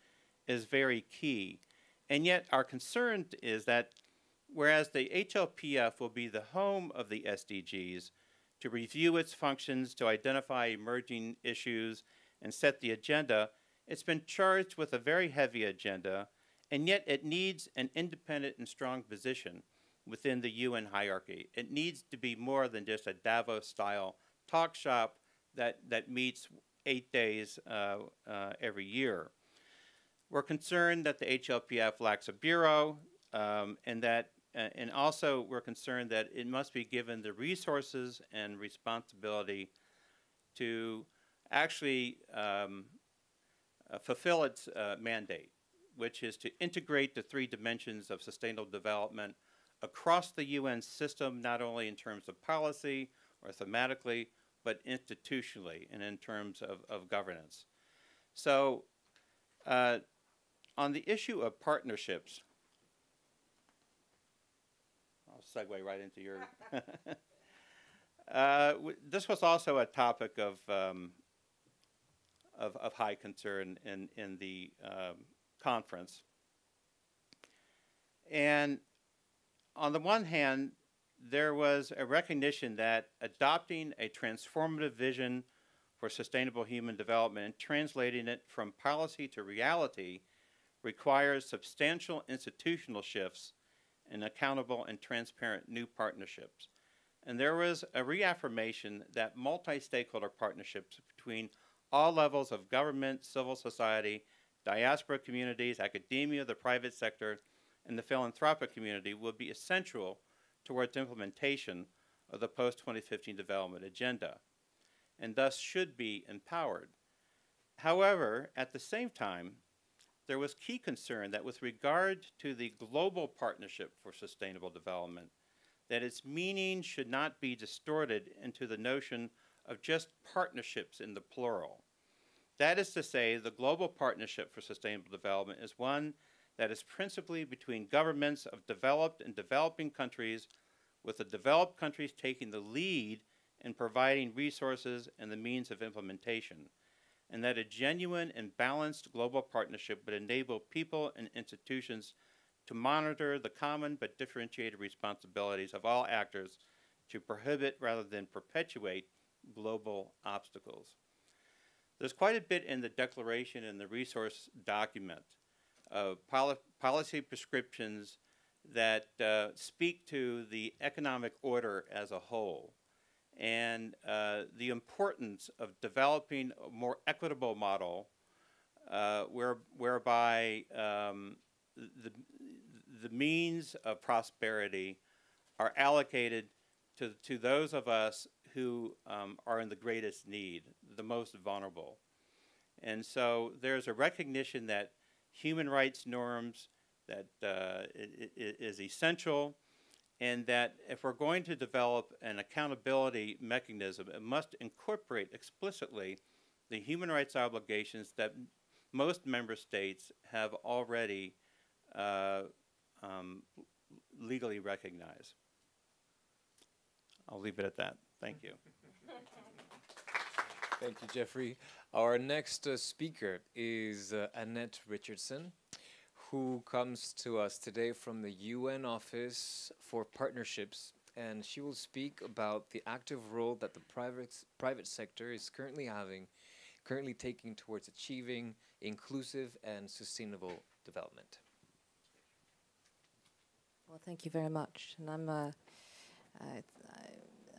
is very key. And yet our concern is that whereas the HLPF will be the home of the SDGs to review its functions, to identify emerging issues, and set the agenda, it's been charged with a very heavy agenda, and yet it needs an independent and strong position within the UN hierarchy. It needs to be more than just a Davos-style talk shop that, that meets eight days uh, uh, every year. We're concerned that the HLPF lacks a bureau um, and that uh, and also, we're concerned that it must be given the resources and responsibility to actually um, uh, fulfill its uh, mandate, which is to integrate the three dimensions of sustainable development across the UN system, not only in terms of policy or thematically, but institutionally and in terms of, of governance. So uh, on the issue of partnerships, segue right into your. uh, this was also a topic of, um, of, of, high concern in, in the um, conference. And on the one hand, there was a recognition that adopting a transformative vision for sustainable human development and translating it from policy to reality requires substantial institutional shifts and accountable and transparent new partnerships. And there was a reaffirmation that multi stakeholder partnerships between all levels of government, civil society, diaspora communities, academia, the private sector, and the philanthropic community will be essential towards implementation of the post 2015 development agenda, and thus should be empowered. However, at the same time, there was key concern that with regard to the global partnership for sustainable development, that its meaning should not be distorted into the notion of just partnerships in the plural. That is to say, the global partnership for sustainable development is one that is principally between governments of developed and developing countries, with the developed countries taking the lead in providing resources and the means of implementation, and that a genuine and balanced global partnership would enable people and institutions to monitor the common but differentiated responsibilities of all actors to prohibit rather than perpetuate global obstacles. There's quite a bit in the declaration and the resource document of poli policy prescriptions that uh, speak to the economic order as a whole and uh, the importance of developing a more equitable model uh, where, whereby um, the, the means of prosperity are allocated to, to those of us who um, are in the greatest need, the most vulnerable. And so there's a recognition that human rights norms that uh, is essential and that if we're going to develop an accountability mechanism, it must incorporate explicitly the human rights obligations that most member states have already uh, um, legally recognized. I'll leave it at that. Thank you. Thank you, Jeffrey. Our next uh, speaker is uh, Annette Richardson, who comes to us today from the UN Office for Partnerships, and she will speak about the active role that the private private sector is currently having, currently taking towards achieving inclusive and sustainable development. Well, thank you very much, and I'm uh, I,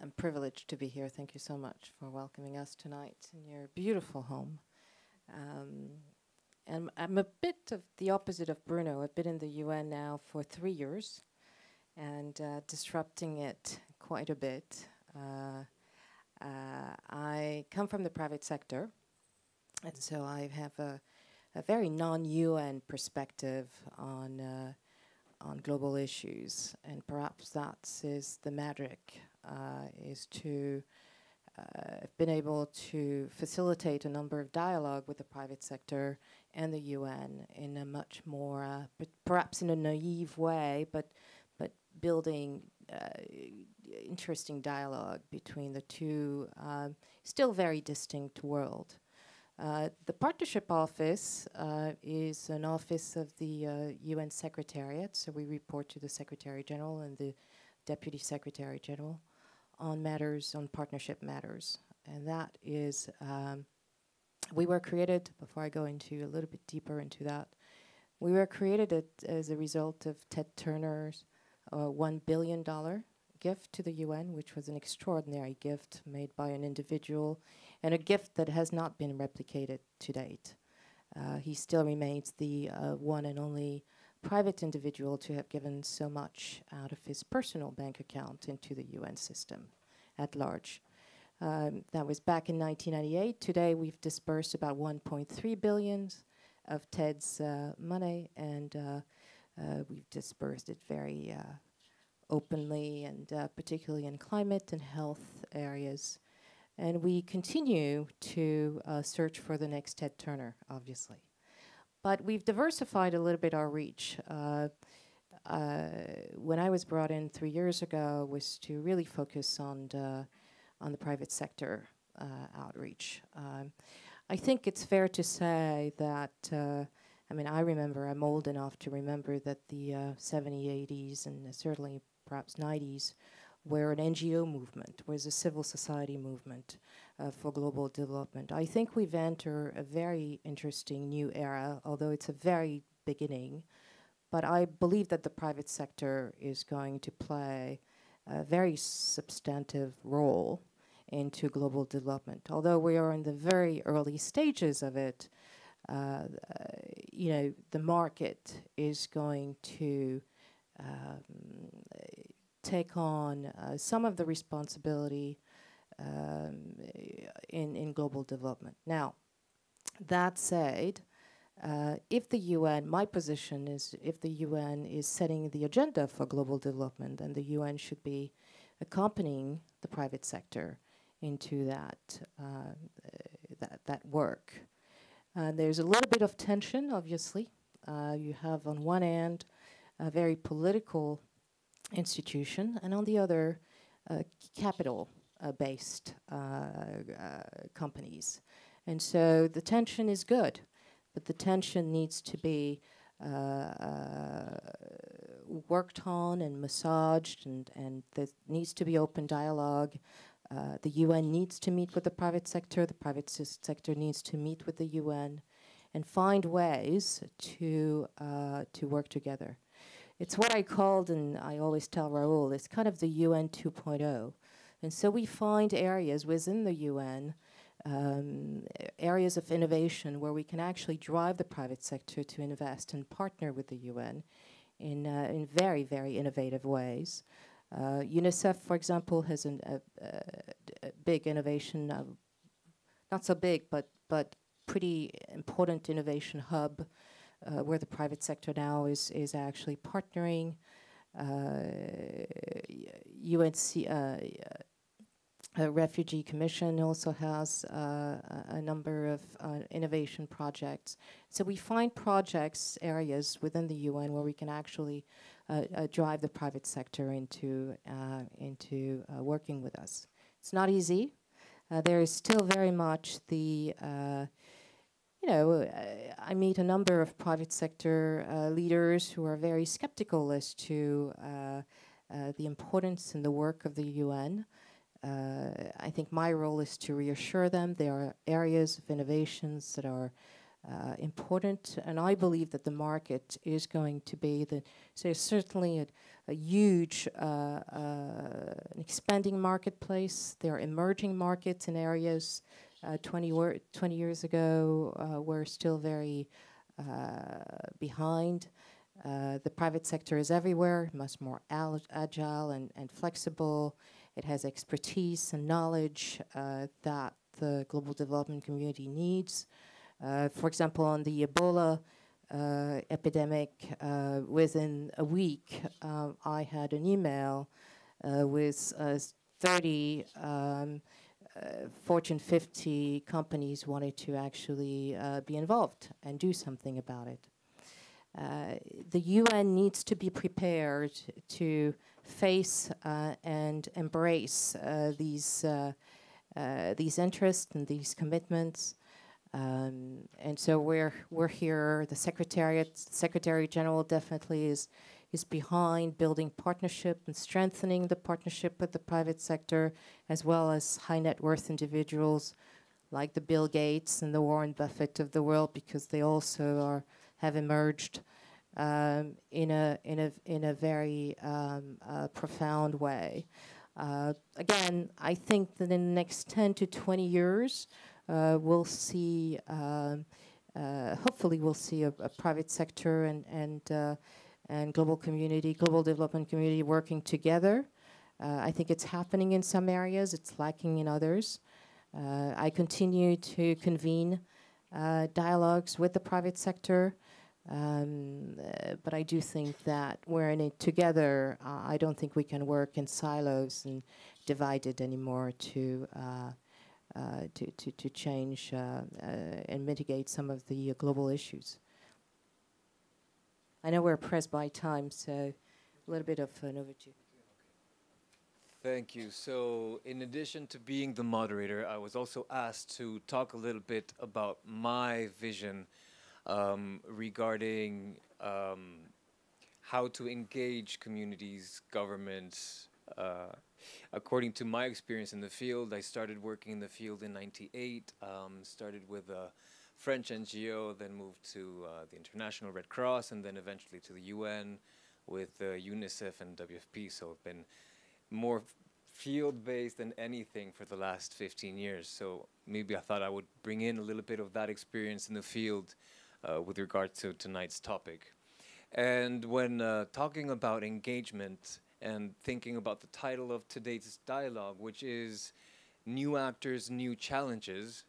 I'm privileged to be here. Thank you so much for welcoming us tonight in your beautiful home. Um, and I'm a bit of the opposite of Bruno. I've been in the UN now for three years, and uh, disrupting it quite a bit. Uh, uh, I come from the private sector, and so I have a, a very non-UN perspective on uh, on global issues, and perhaps that is the magic, uh, is to been able to facilitate a number of dialogue with the private sector and the UN in a much more, uh, perhaps in a naive way, but but building uh, interesting dialogue between the two, um, still very distinct world. Uh, the Partnership Office uh, is an office of the UN uh, Secretariat, so we report to the Secretary General and the Deputy Secretary General on matters, on partnership matters. And that is, um, we were created, before I go into a little bit deeper into that, we were created as a result of Ted Turner's uh, $1 billion gift to the UN, which was an extraordinary gift made by an individual and a gift that has not been replicated to date. Uh, he still remains the uh, one and only private individual to have given so much out of his personal bank account into the UN system at large. Um, that was back in 1998. Today, we've disbursed about 1.3 billion of Ted's uh, money, and uh, uh, we've disbursed it very uh, openly, and uh, particularly in climate and health areas. And we continue to uh, search for the next Ted Turner, obviously. But we've diversified a little bit our reach. Uh, uh, when I was brought in three years ago was to really focus on the, on the private sector uh, outreach. Um, I think it's fair to say that, uh, I mean, I remember, I'm old enough to remember that the 70s, 80s, and certainly perhaps 90s were an NGO movement was a civil society movement uh, for global development. I think we've entered a very interesting new era, although it's a very beginning. But I believe that the private sector is going to play a very substantive role into global development. Although we are in the very early stages of it, uh, uh, you know, the market is going to um, take on uh, some of the responsibility um, in, in global development. Now, that said, uh, if the UN, my position is if the UN is setting the agenda for global development, then the UN should be accompanying the private sector into that, uh, that, that work. Uh, there's a little bit of tension, obviously. Uh, you have on one hand a very political institution, and on the other, capital based companies. And so the tension is good, but the tension needs to be uh, uh, worked on and massaged, and, and there needs to be open dialogue. Uh, the UN needs to meet with the private sector, the private sector needs to meet with the UN and find ways to, uh, to work together. It's what I called, and I always tell Raoul, it's kind of the UN 2.0. And so we find areas within the UN, um, areas of innovation where we can actually drive the private sector to invest and partner with the UN in, uh, in very, very innovative ways. Uh, UNICEF, for example, has an, a, a, big innovation, uh, not so big, but, but pretty important innovation hub uh, where the private sector now is, is actually partnering. UNC, uh, a Refugee Commission also has uh, a number of uh, innovation projects. So we find projects, areas within the UN where we can actually uh, uh drive the private sector into, uh, into uh, working with us. It's not easy. there is still very much the, you know, I meet a number of private sector leaders who are very skeptical as to the importance and the work of the UN. Uh, I think my role is to reassure them there are areas of innovations that are uh, important, and I believe that the market is going to be the so certainly a, a huge uh, uh expanding marketplace. There are emerging markets in areas. Uh, 20, 20 years ago, uh, were still very behind. the private sector is everywhere, much more agile and, and flexible it has expertise and knowledge uh, that the global development community needs. Uh, for example, on the Ebola uh, epidemic, uh, within a week, um, I had an email uh, with 30 um, Fortune 50 companies wanted to actually be involved and do something about it. Uh, the UN needs to be prepared to face uh, and embrace uh, these uh, these interests and these commitments. Um, and so we're we're here. The Secretariat, Secretary General, definitely is is behind building partnership and strengthening the partnership with the private sector, as well as high net worth individuals like the Bill Gates and the Warren Buffett of the world, because they also are have emerged um, in a in a in a very um, uh, profound way. Uh, again, I think that in the next 10 to 20 years, uh, we'll see. Um, uh, hopefully, we'll see a, a, private sector and and uh, and global community, global development community working together. Uh, I think it's happening in some areas. It's lacking in others. I continue to convene dialogues with the private sector. Um, uh, but I do think that we're in it together. Uh, I don't think we can work in silos and divided anymore to uh, uh to, to, to change uh, uh, and mitigate some of the global issues. I know we're pressed by time, so a little bit of an overview. Thank you. So, in addition to being the moderator, I was also asked to talk a little bit about my vision um, regarding um, how to engage communities, governments. Uh, according to my experience in the field, I started working in the field in 98, um, started with a French NGO, then moved to uh, the International Red Cross, and then eventually to the UN with uh, UNICEF and WFP. So I've been more field based than anything for the last 15 years. So maybe I thought I would bring in a little bit of that experience in the field uh, with regard to tonight's topic. And when uh, talking about engagement and thinking about the title of today's dialogue, which is New Actors, New Challenges,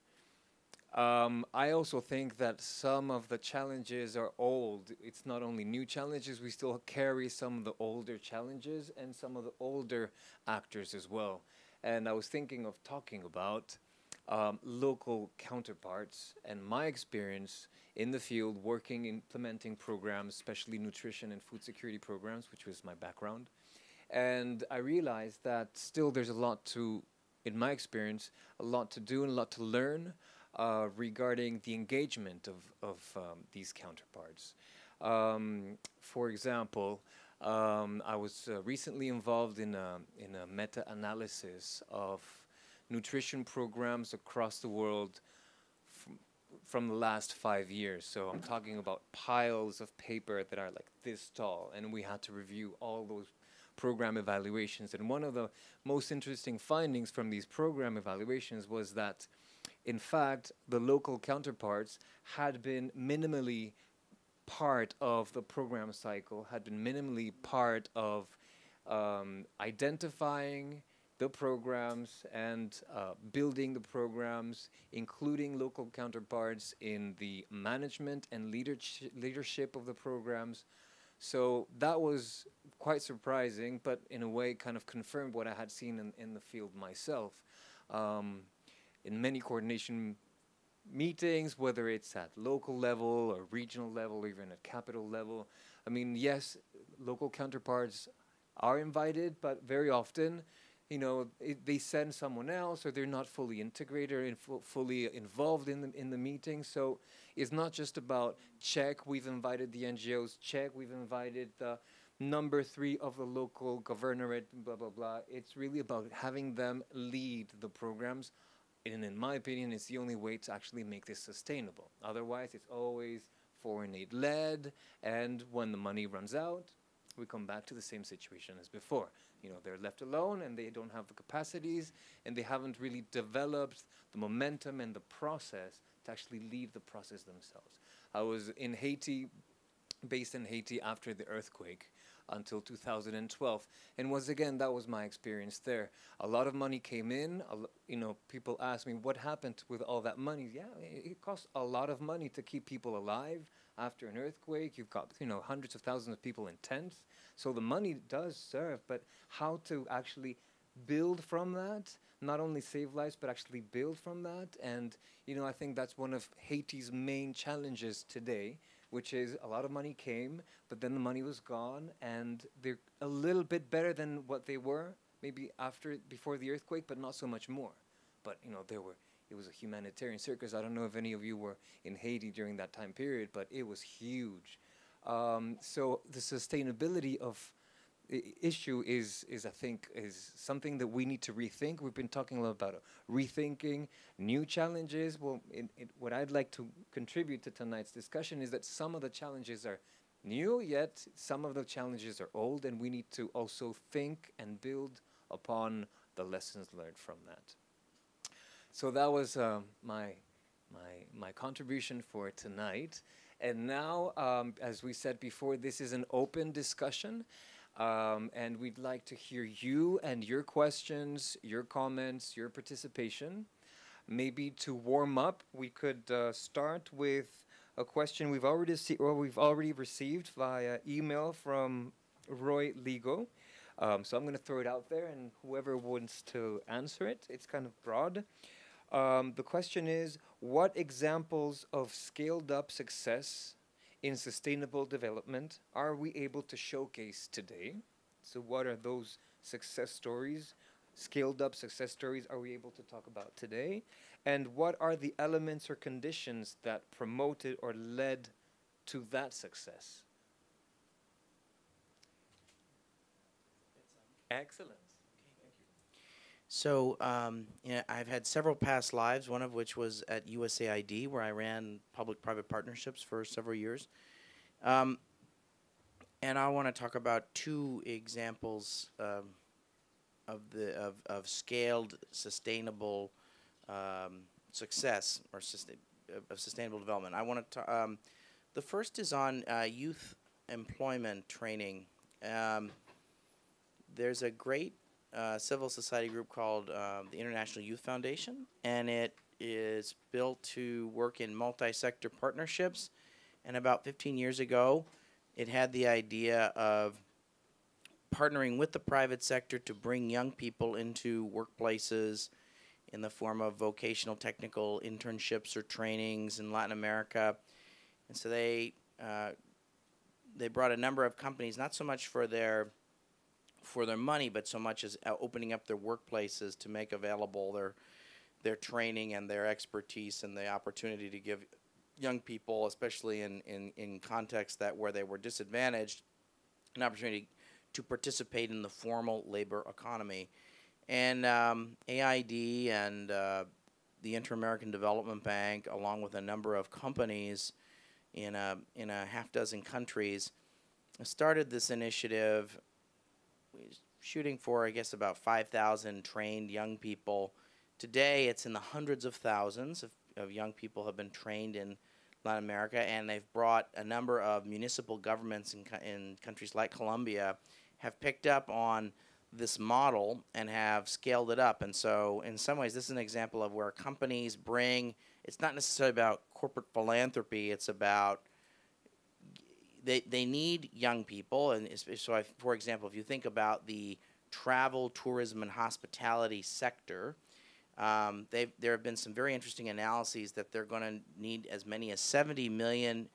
um, I also think that some of the challenges are old. It's not only new challenges, we still carry some of the older challenges and some of the older actors as well. And I was thinking of talking about um, local counterparts and my experience in the field working, implementing programs, especially nutrition and food security programs, which was my background. And I realized that still there's a lot to, in my experience, a lot to do and a lot to learn uh, regarding the engagement of, of um, these counterparts. Um, for example, um, I was uh, recently involved in a, in a meta-analysis of nutrition programs across the world from the last five years. So I'm talking about piles of paper that are like this tall, and we had to review all those program evaluations. And one of the most interesting findings from these program evaluations was that in fact, the local counterparts had been minimally part of the program cycle, had been minimally part of um, identifying the programs and uh, building the programs, including local counterparts in the management and leadership leadership of the programs. So that was quite surprising, but in a way kind of confirmed what I had seen in, in the field myself. Um, in many coordination meetings, whether it's at local level or regional level, or even at capital level. I mean, yes, local counterparts are invited, but very often, you know, they send someone else, or they're not fully integrated or fu fully involved in the in the meeting. So it's not just about check. We've invited the NGOs. Check. We've invited the number three of the local governorate. Blah blah blah. It's really about having them lead the programs and in my opinion, it's the only way to actually make this sustainable. Otherwise, it's always foreign aid led, and when the money runs out, we come back to the same situation as before. You know, they're left alone and they don't have the capacities and they haven't really developed the momentum and the process to actually lead the process themselves. I was in Haiti, based in Haiti after the earthquake, until 2012. And once again, that was my experience there. A lot of money came in. you know, people ask me, what happened with all that money? Yeah, it, it costs a lot of money to keep people alive after an earthquake. You've got, you know, hundreds of thousands of people in tents. So the money does serve, but how to actually build from that, not only save lives, but actually build from that. And, you know, I think that's one of Haiti's main challenges today which is a lot of money came, but then the money was gone, and they're a little bit better than what they were maybe after before the earthquake, but not so much more. But you know, there were it was a humanitarian circus. I don't know if any of you were in Haiti during that time period, but it was huge. Um, so the sustainability of issue is, is I think, is something that we need to rethink. We've been talking a lot about rethinking new challenges. Well, what I'd like to contribute to tonight's discussion is that some of the challenges are new, yet some of the challenges are old, and we need to also think and build upon the lessons learned from that. So that was uh, my, my, my contribution for tonight. And now, um, as we said before, this is an open discussion. Um, and we'd like to hear you and your questions, your comments, your participation. Maybe to warm up, we could uh, start with a question we've already or we've already received via email from Roy Ligo. Um, so I'm going to throw it out there, and whoever wants to answer it, it's kind of broad. Um, the question is, what examples of scaled up success in sustainable development are we able to showcase today? So, what are those success stories, scaled up success stories, are we able to talk about today? And what are the elements or conditions that promoted or led to that success? Excellent. So, um, I've had several past lives, one of which was at USAID, where I ran public private partnerships for several years. Um, and I want to talk about two examples um, of the of, of scaled sustainable um, success or sustain, of sustainable development. I want to. Um, the first is on uh, youth employment training. Um, there's a great civil society group called um, the International Youth Foundation, and it is built to work in multi-sector partnerships. And about 15 years ago, it had the idea of partnering with the private sector to bring young people into workplaces in the form of vocational technical internships or trainings in Latin America. And so they uh, they brought a number of companies, not so much for their for their money, but so much as uh, opening up their workplaces to make available their their training and their expertise and the opportunity to give young people, especially in, in, in contexts that where they were disadvantaged, an opportunity to participate in the formal labor economy. And um, AID and uh, the Inter-American Development Bank, along with a number of companies in a, in a half dozen countries, started this initiative shooting for, I guess, about 5,000 trained young people. Today, it's in the hundreds of thousands of, of young people have been trained in Latin America, and they've brought a number of municipal governments in, in countries like Colombia have picked up on this model and have scaled it up. And so, in some ways, this is an example of where companies bring. It's not necessarily about corporate philanthropy. It's about they, they need young people. And so, I, for example, if you think about the travel, tourism, and hospitality sector, um, there have been some very interesting analyses that they're going to need as many as 70 million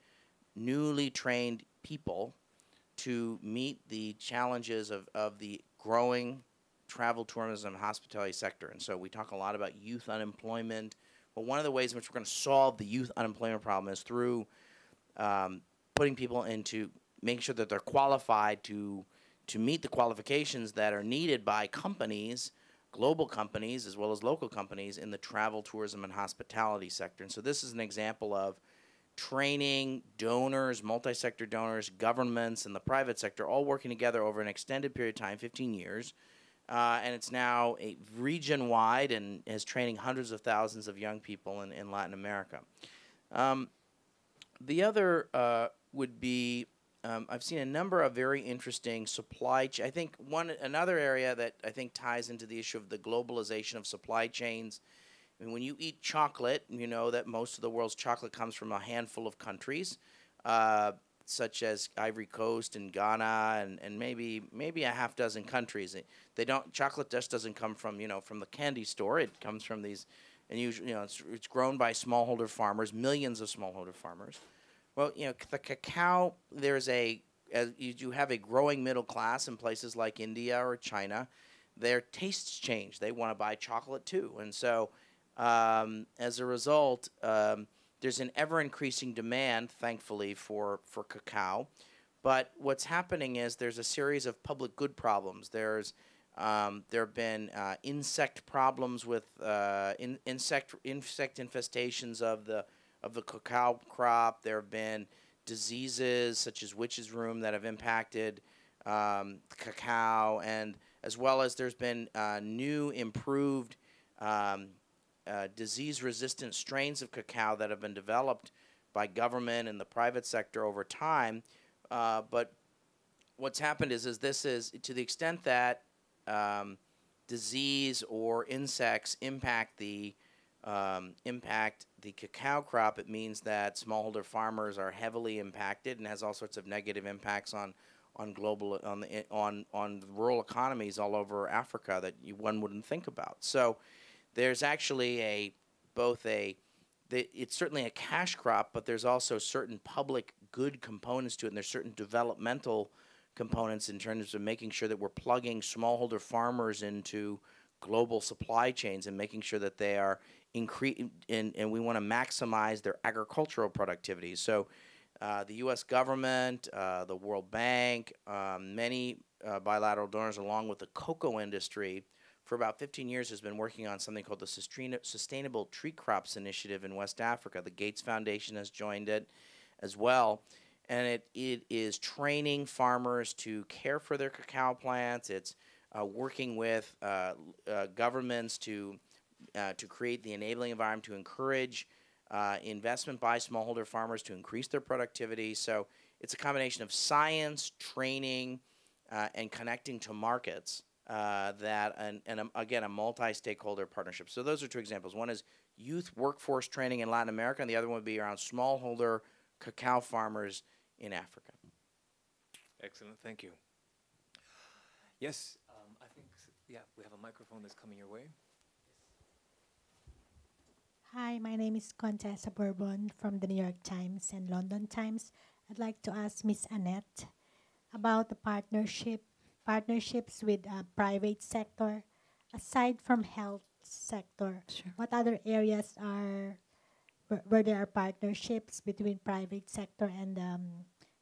newly trained people to meet the challenges of, of the growing travel, tourism, and hospitality sector. And so we talk a lot about youth unemployment. But one of the ways in which we're going to solve the youth unemployment problem is through um, putting people into making sure that they're qualified to to meet the qualifications that are needed by companies, global companies as well as local companies in the travel, tourism, and hospitality sector. And so this is an example of training donors, multi-sector donors, governments, and the private sector all working together over an extended period of time, 15 years. Uh, and it's now a region-wide and is training hundreds of thousands of young people in, in Latin America. Um, the other uh, would be um, I've seen a number of very interesting supply. Ch- I think one another area that I think ties into the issue of the globalization of supply chains. I mean, when you eat chocolate, you know that most of the world's chocolate comes from a handful of countries, uh, such as Ivory Coast and Ghana, and, and maybe maybe a half dozen countries. They don't chocolate just doesn't come from you know from the candy store. It comes from these, and usually you know it's, it's grown by smallholder farmers, millions of smallholder farmers. Well, you know, the cacao, there's a, as you, you have a growing middle class in places like India or China. Their tastes change. They want to buy chocolate too. And so, um, as a result, um, there's an ever increasing demand, thankfully, for, for cacao. But what's happening is there's a series of public good problems. There's um, there have been uh, insect problems with uh, in, insect insect infestations of the of the cacao crop. There have been diseases such as witch's broom that have impacted um, cacao, and as well as there's been uh, new, improved, um, uh, disease-resistant strains of cacao that have been developed by government and the private sector over time. Uh, but what's happened is, is this is to the extent that um, disease or insects impact the um, impact the cacao crop, it means that smallholder farmers are heavily impacted and has all sorts of negative impacts on on global on the on on rural economies all over Africa that you, one wouldn't think about. So there's actually a both a the, it's certainly a cash crop, but there's also certain public good components to it, and there's certain developmental components in terms of making sure that we're plugging smallholder farmers into global supply chains and making sure that they are increase and, and we want to maximize their agricultural productivity. So uh, the U.S. government, uh, the World Bank, um, many uh, bilateral donors, along with the cocoa industry, for about 15 years has been working on something called the Sustainable Tree Crops Initiative in West Africa. The Gates Foundation has joined it as well. And it, it is training farmers to care for their cacao plants. It's uh, working with uh, uh, governments to uh, to create the enabling environment to encourage uh, investment by smallholder farmers to increase their productivity. So it's a combination of science, training, and connecting to markets that, and, and um, again, a multi-stakeholder partnership. So those are two examples. One is youth workforce training in Latin America, and the other one would be around smallholder cacao farmers in Africa. Excellent, thank you. Yes, um, I think, s- yeah, we have a microphone that's coming your way. Hi, my name is Contessa Bourbon from the New York Times and London Times. I'd like to ask Miss Annette about the partnership partnerships with uh, private sector. Aside from health sector, Sure. what other areas are where, where there are partnerships between private sector and um,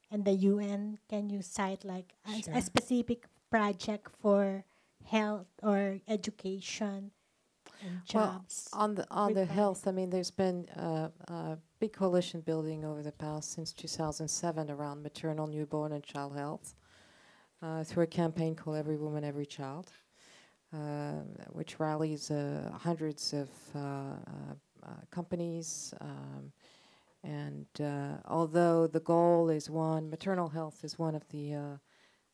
and the UN? Can you cite like a, s- Sure. a specific project for health or education and Well, jobs? On the on the health, I mean, there's been uh, a big coalition building over the past since 2007 around maternal, newborn, and child health uh, through a campaign called Every Woman, Every Child, uh, which rallies uh, hundreds of uh, uh, uh, companies. Um, and uh, although the goal is one, maternal health is one of the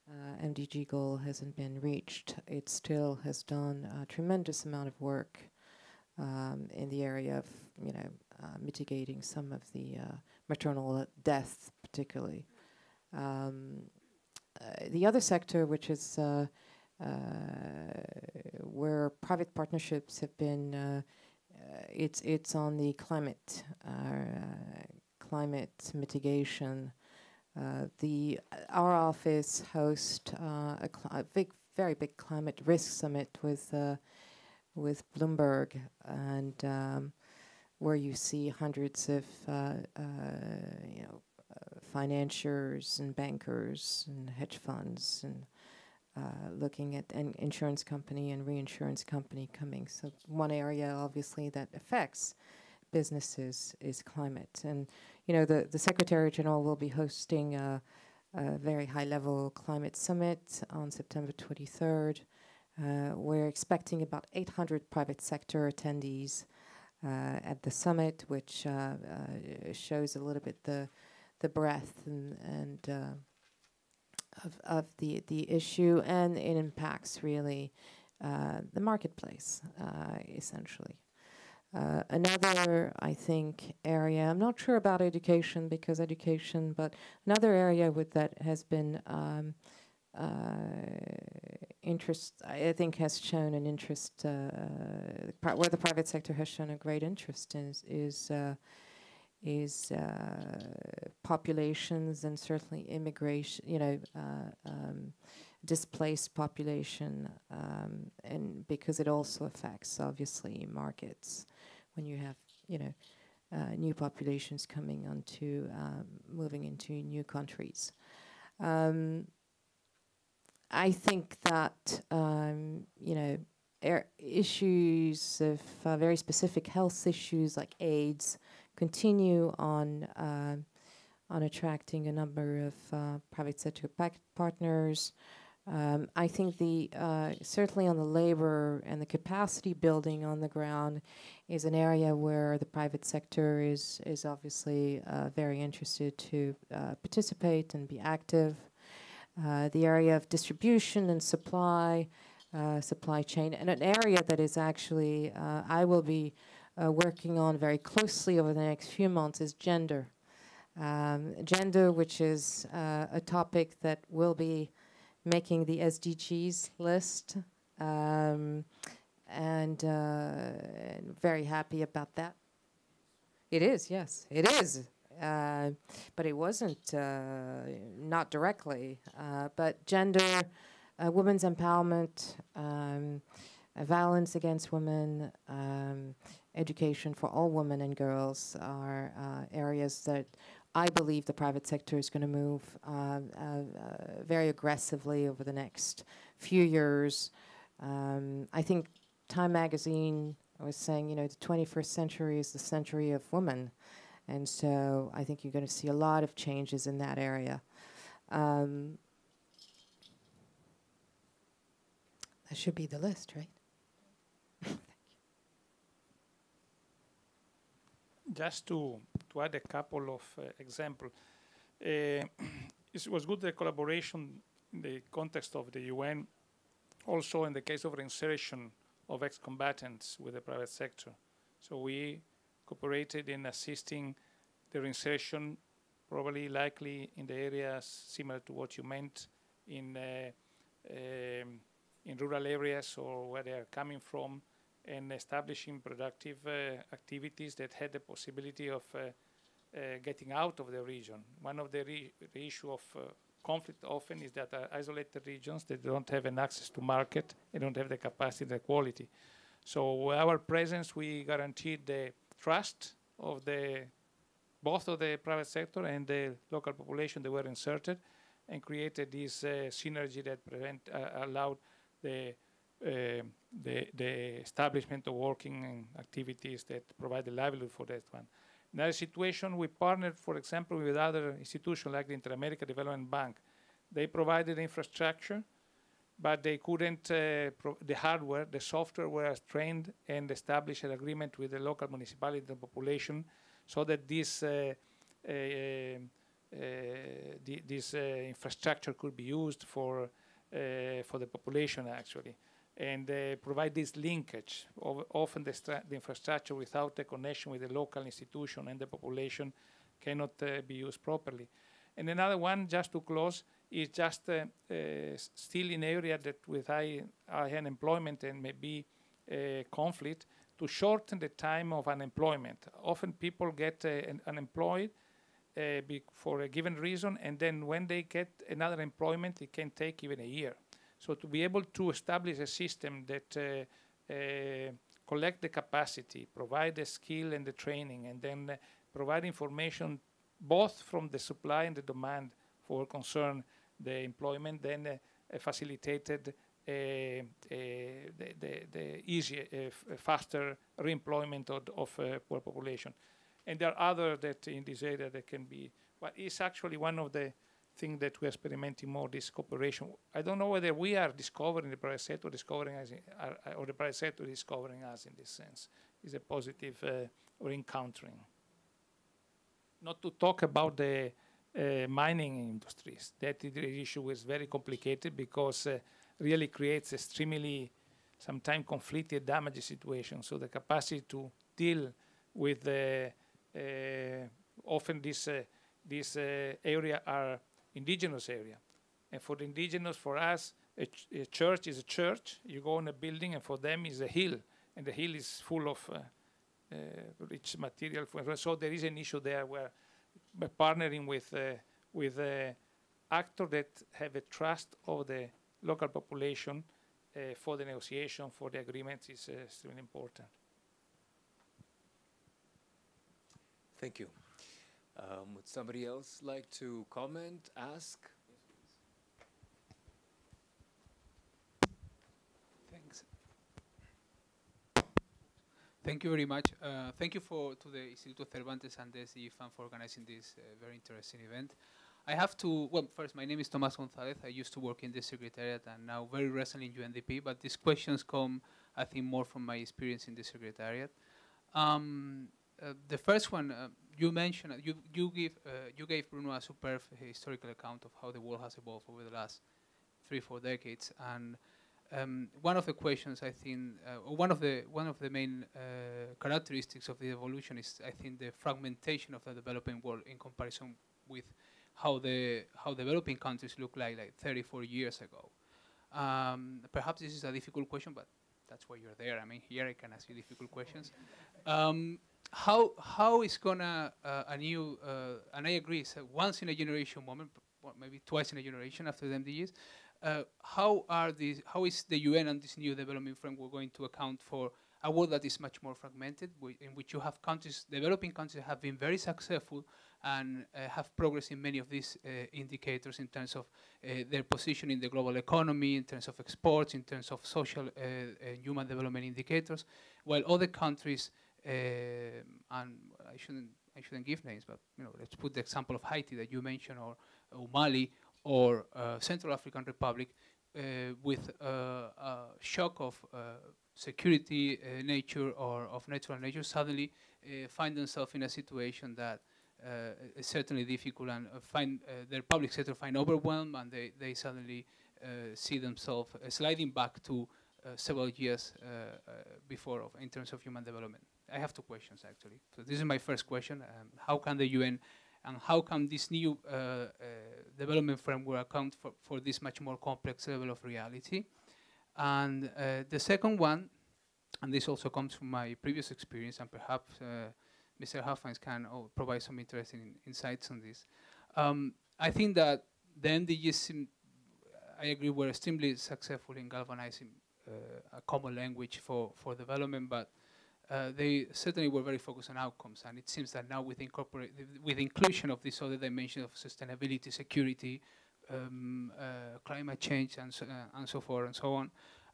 uh, MDG goal hasn't been reached. It still has done a tremendous amount of work um, in the area of, you know, uh, mitigating some of the uh, maternal deaths, particularly. Um, uh, the other sector, which is uh, uh, where private partnerships have been, it's it's on the climate climate mitigation. Uh, the our office hosts uh, a, a big, very big climate risk summit with uh, with Bloomberg, and um, where you see hundreds of uh, uh, you know uh, financiers and bankers and hedge funds and uh, looking at an insurance company and reinsurance company coming. So one area, obviously, that affects businesses is climate, and you know the the Secretary General will be hosting a, a very high level climate summit on September 23rd. Uh, we're expecting about 800 private sector attendees uh, at the summit, which uh, uh, shows a little bit the the breadth and, and uh, of of the the issue, and it impacts really uh, the marketplace essentially. Uh, another, I think, area. I'm not sure about education because education, but another area with that has been um, uh, interest. I think has shown an interest uh, where the private sector has shown a great interest in is is, uh, uh, populations and certainly immigration. You know. Uh, um, displaced population um, and because it also affects obviously markets when you have you know uh, new populations coming onto um, moving into new countries. Um, I think that um, you know er- issues of uh, very specific health issues like AIDS continue on um on attracting a number of uh, private sector partners. Um, I think the uh, certainly on the labor and the capacity building on the ground is an area where the private sector is is obviously uh, very interested to uh, participate and be active. Uh, the area of distribution and supply, uh, supply chain, and an area that is actually uh, I will be working on very closely over the next few months is gender. Um, gender, which is a topic that will be making the SDGs list, um, and, uh, very happy about that. It is, yes, it is, uh, but it wasn't uh, not directly. Uh, but gender, uh, women's empowerment, um, uh, violence against women, um, education for all women and girls are areas that I believe the private sector is going to move uh, uh, very aggressively over the next few years. Um, I think Time Magazine was saying, you know, the 21st century is the century of women. And so I think you're going to see a lot of changes in that area. Um, That should be the list, right? Just to, to add a couple of uh, examples, uh, it was good the collaboration in the context of the UN, also in the case of reinsertion of ex-combatants with the private sector. So we cooperated in assisting the reinsertion, probably likely in the areas similar to what you meant in uh, um, in rural areas or where they are coming from, and establishing productive uh, activities that had the possibility of uh, uh, getting out of the region. One of the, re the issue of conflict often is that isolated regions that don't have an access to market, they don't have the capacity, the quality. So our presence, we guaranteed the trust of the both of the private sector and the local population that were inserted and created this uh, synergy that prevent, uh, allowed the the, the establishment of working activities that provide the livelihood for that one. That situation, we partnered, for example, with other institutions like the Inter-America Development Bank. They provided infrastructure, but they couldn't, uh, the hardware, the software was trained and established an agreement with the local municipality and population so that this, uh, uh, uh this uh, infrastructure could be used for, for the population actually and uh, provide this linkage. of often the, the, infrastructure without the connection with the local institution and the population cannot uh, be used properly. And another one, just to close, is just uh, uh still in area that with high, high unemployment and maybe uh, conflict, to shorten the time of unemployment. Often people get uh, unemployed for a given reason, and then when they get another employment, it can take even a year. So to be able to establish a system that uh, uh, collect the capacity, provide the skill and the training, and then uh, provide information both from the supply and the demand for concern the employment, then uh, facilitated uh, uh, the, the, the easier, faster reemployment of, of poor population. And there are other that in this area that can be, but it's actually one of the think that we're experimenting more this cooperation. I don't know whether we are discovering the private sector, discovering us, in, uh, or the private sector discovering us in this sense. Is a positive uh, or encountering. Not to talk about the uh, mining industries. That issue is very complicated because uh, really creates extremely sometimes conflicted damage situation. So the capacity to deal with the uh, often this uh, this area are indigenous area. And for the indigenous, for us, a, ch a, church is a church. You go on a building, and for them is a hill, and the hill is full of uh, uh, rich material. so there is an issue there where partnering with uh, with actors that have a trust of the local population uh, for the negotiation, for the agreements is uh, extremely important. Thank you. Um, would somebody else like to comment, ask? Thanks. Thank you very much. Uh, thank you for to the Instituto Cervantes and the SDG for organizing this uh, very interesting event. I have to, well, first, my name is Tomas Gonzalez. I used to work in the Secretariat and now very recently in UNDP, but these questions come, I think, more from my experience in the Secretariat. Um, uh, the first one, uh, you mentioned, you, you, give, uh, you gave Bruno a superb historical account of how the world has evolved over the last three, four decades. And um, one of the questions, I think, uh, one of the one of the main uh, characteristics of the evolution is, I think, the fragmentation of the developing world in comparison with how the how developing countries look like like 34 years ago. Um, perhaps this is a difficult question, but that's why you're there. I mean, here I can ask you difficult questions. Um, how how is gonna uh, a new uh, and I agree it's a once in a generation moment, maybe twice in a generation after the MDGs. Uh, how are these? How is the UN and this new development framework going to account for a world that is much more fragmented, in which you have countries, developing countries, have been very successful and uh, have progress in many of these uh, indicators in terms of uh, their position in the global economy, in terms of exports, in terms of social and human development indicators, while other countries Um, and I shouldn't I shouldn't give names, but you know, let's put the example of Haiti that you mentioned, or, or Mali, or uh, Central African Republic, uh, with uh, a shock of uh, security uh, nature or of natural nature suddenly uh, find themselves in a situation that is certainly difficult and find their public sector find overwhelmed and they, they suddenly see themselves sliding back to several years before of, in terms of human development. I have two questions actually. So this is my first question. Um, how can the UN and how can this new uh, uh, development framework account for, for this much more complex level of reality? And uh, the second one, and this also comes from my previous experience, and perhaps uh, Mr. Huffines can oh, provide some interesting insights on this. Um, I think that the MDGs, I agree, were extremely successful in galvanizing uh, a common language for, for development, but uh, they certainly were very focused on outcomes. And it seems that now with, incorporate, with inclusion of this other dimension of sustainability, security, um, uh, climate change, and so, uh, and so forth and so on,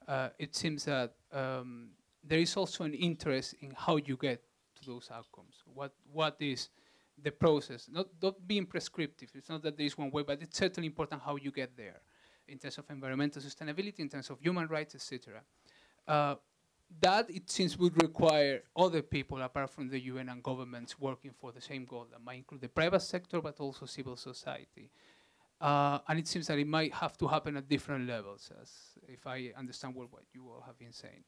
uh, it seems that um, there is also an interest in how you get to those outcomes. What what is the process? Not not being prescriptive. It's not that there is one way, but it's certainly important how you get there, in terms of environmental sustainability, in terms of human rights, etc. That it seems would require other people apart from the UN and governments working for the same goal. That might include the private sector, but also civil society. Uh, and it seems that it might have to happen at different levels, as if I understand what, what you all have been saying.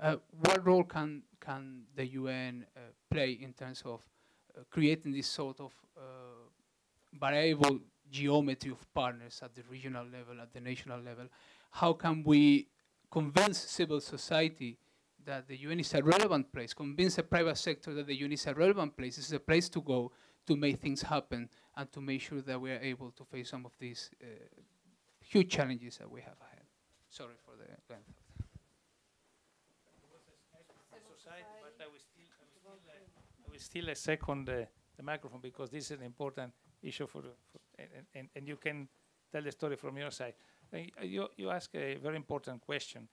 Uh, what role can can the UN uh, play in terms of uh, creating this sort of uh, variable geometry of partners at the regional level, at the national level? How can we convince civil society that the UN is a relevant place, convince the private sector that the UN is a relevant place, this is a place to go to make things happen and to make sure that we are able to face some of these uh, huge challenges that we have ahead. Sorry for the length. I will still, will still, uh, second the, microphone because this is an important issue for, for and, and, and you can tell the story from your side. Uh, you, you ask a very important question,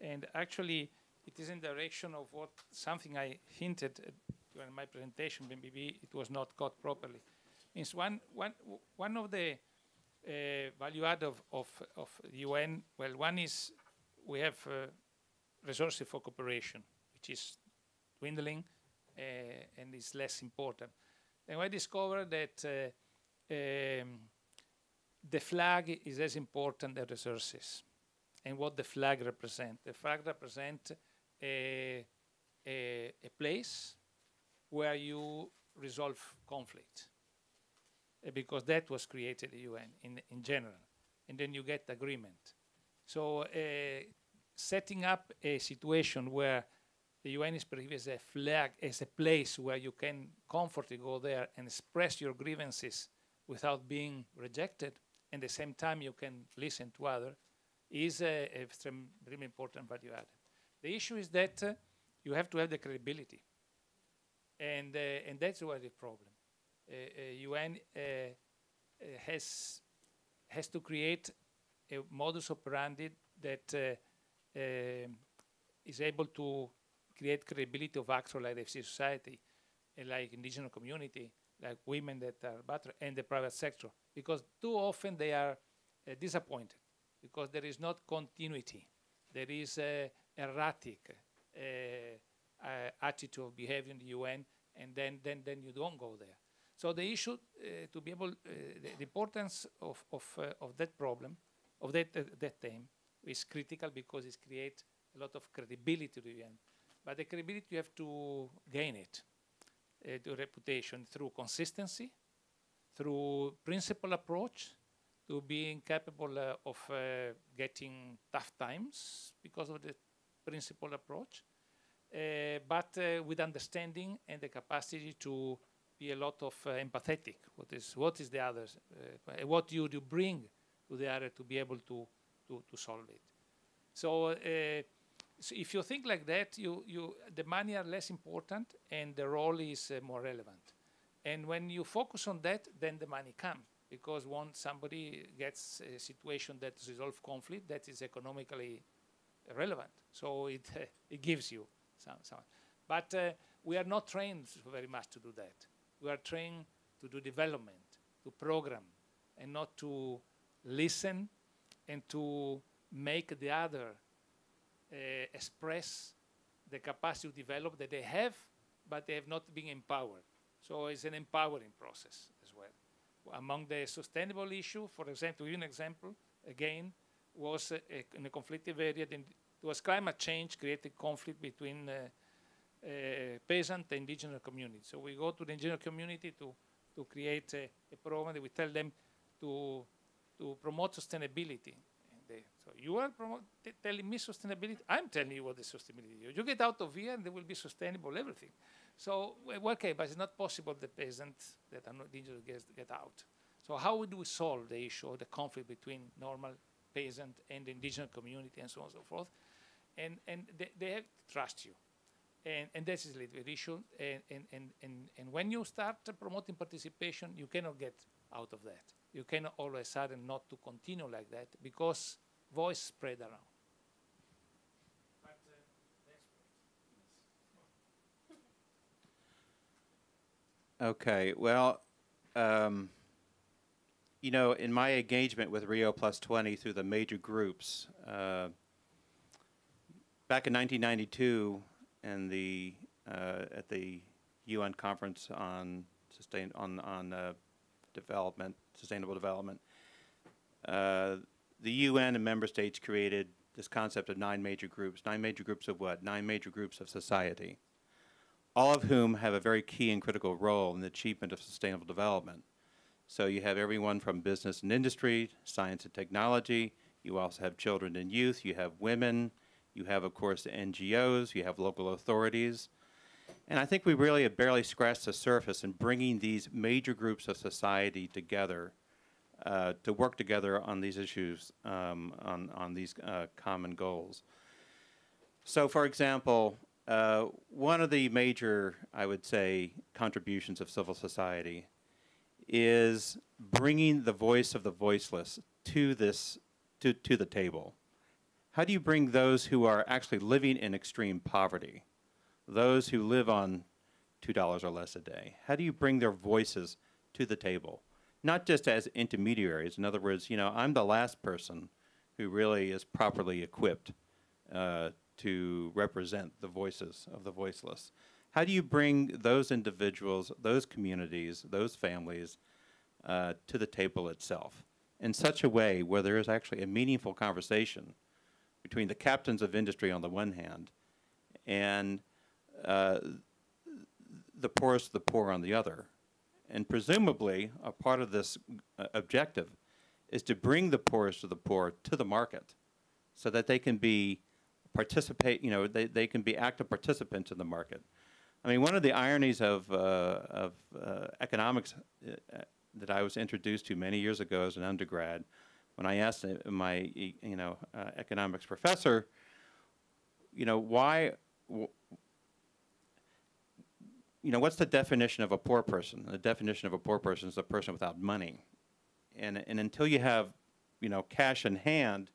and actually, it is in direction of what something I hinted during my presentation, maybe it was not caught properly. Means one, one, one of the uh, value add of, of, of the UN, well, one is we have uh, resources for cooperation, which is dwindling uh, and is less important. And I discovered that uh, um, the flag is as important as resources and what the flag represents. The flag represents a, a, a place where you resolve conflict uh, because that was created the UN in, in general. And then you get agreement. So uh, setting up a situation where the UN is perceived as a flag, as a place where you can comfortably go there and express your grievances without being rejected, and at the same time you can listen to others, is a, a extreme, really important value added. The issue is that uh, you have to have the credibility, and uh, and that's where the problem. Uh, uh, UN uh, uh, has has to create a modus operandi that uh, um, is able to create credibility of actors like the civil society, uh, like indigenous community, like women that are better, and the private sector, because too often they are uh, disappointed because there is not continuity. There is a erratic uh, uh, attitude of behavior in the UN, and then, then, then you don't go there. So the issue uh, to be able, uh, the, the importance of, of, uh, of that problem, of that, that theme, is critical because it creates a lot of credibility to the UN. But the credibility, you have to gain it, the reputation through consistency, through principle approach, to being capable uh, of uh, getting tough times because of the principle approach, uh, but uh, with understanding and the capacity to be a lot of uh, empathetic. What is what is the others? What you do bring to the other to be able to to, to solve it. So, so if you think like that, you you the money are less important and the role is uh, more relevant. And when you focus on that, then the money comes because once somebody gets a situation that resolves conflict, that is economically relevant. So it it gives you some, some. But uh, we are not trained very much to do that. We are trained to do development, to program, and not to listen and to make the other uh, express the capacity to develop that they have, but they have not been empowered. So it's an empowering process as well. Among the sustainable issue, for example, to an example, again, was uh, in a conflictive area, then there was climate change created conflict between uh, uh, peasant and indigenous community. So we go to the indigenous community to, to create a, a program that we tell them to, to promote sustainability. They, so you are telling me sustainability. I'm telling you what the sustainability is. You get out of here and there will be sustainable everything. So, okay, but it's not possible the peasants that are not indigenous get, get out. So how do we solve the issue of the conflict between normal peasant and indigenous community and so on and so forth? And, and they, they have to trust you. And, and this is a little bit issue. And, and, and, and, and when you start promoting participation, you cannot get out of that. You cannot all of a sudden not to continue like that because voice spread around. Okay, well, um, you know, in my engagement with Rio Plus 20 through the major groups, uh, back in 1992, and the uh, at the UN conference on sustain on on uh, development, sustainable development, uh, the UN and member states created this concept of nine major groups. Nine major groups of what? Nine major groups of society, all of whom have a very key and critical role in the achievement of sustainable development. So you have everyone from business and industry, science and technology. You also have children and youth. You have women. You have, of course, NGOs. You have local authorities. And I think we really have barely scratched the surface in bringing these major groups of society together uh, to work together on these issues, um, on, on these uh, common goals. So, for example, uh, one of the major, I would say, contributions of civil society is bringing the voice of the voiceless to this, to, to the table. How do you bring those who are actually living in extreme poverty those who live on $2 or less a day? How do you bring their voices to the table? Not just as intermediaries. In other words, you know, I'm the last person who really is properly equipped uh, to represent the voices of the voiceless. How do you bring those individuals, those communities, those families uh, to the table itself in such a way where there is actually a meaningful conversation between the captains of industry on the one hand and uh, the poorest of the poor on the other. And presumably, a part of this uh, objective is to bring the poorest of the poor to the market so that they can be participate, you know, they, they can be active participants in the market. I mean, one of the ironies of, uh, of uh, economics uh, that I was introduced to many years ago as an undergrad, when I asked uh, my, you know, uh, economics professor, you know, why, you know, what's the definition of a poor person? The definition of a poor person is a person without money. And, and until you have, you know, cash in hand,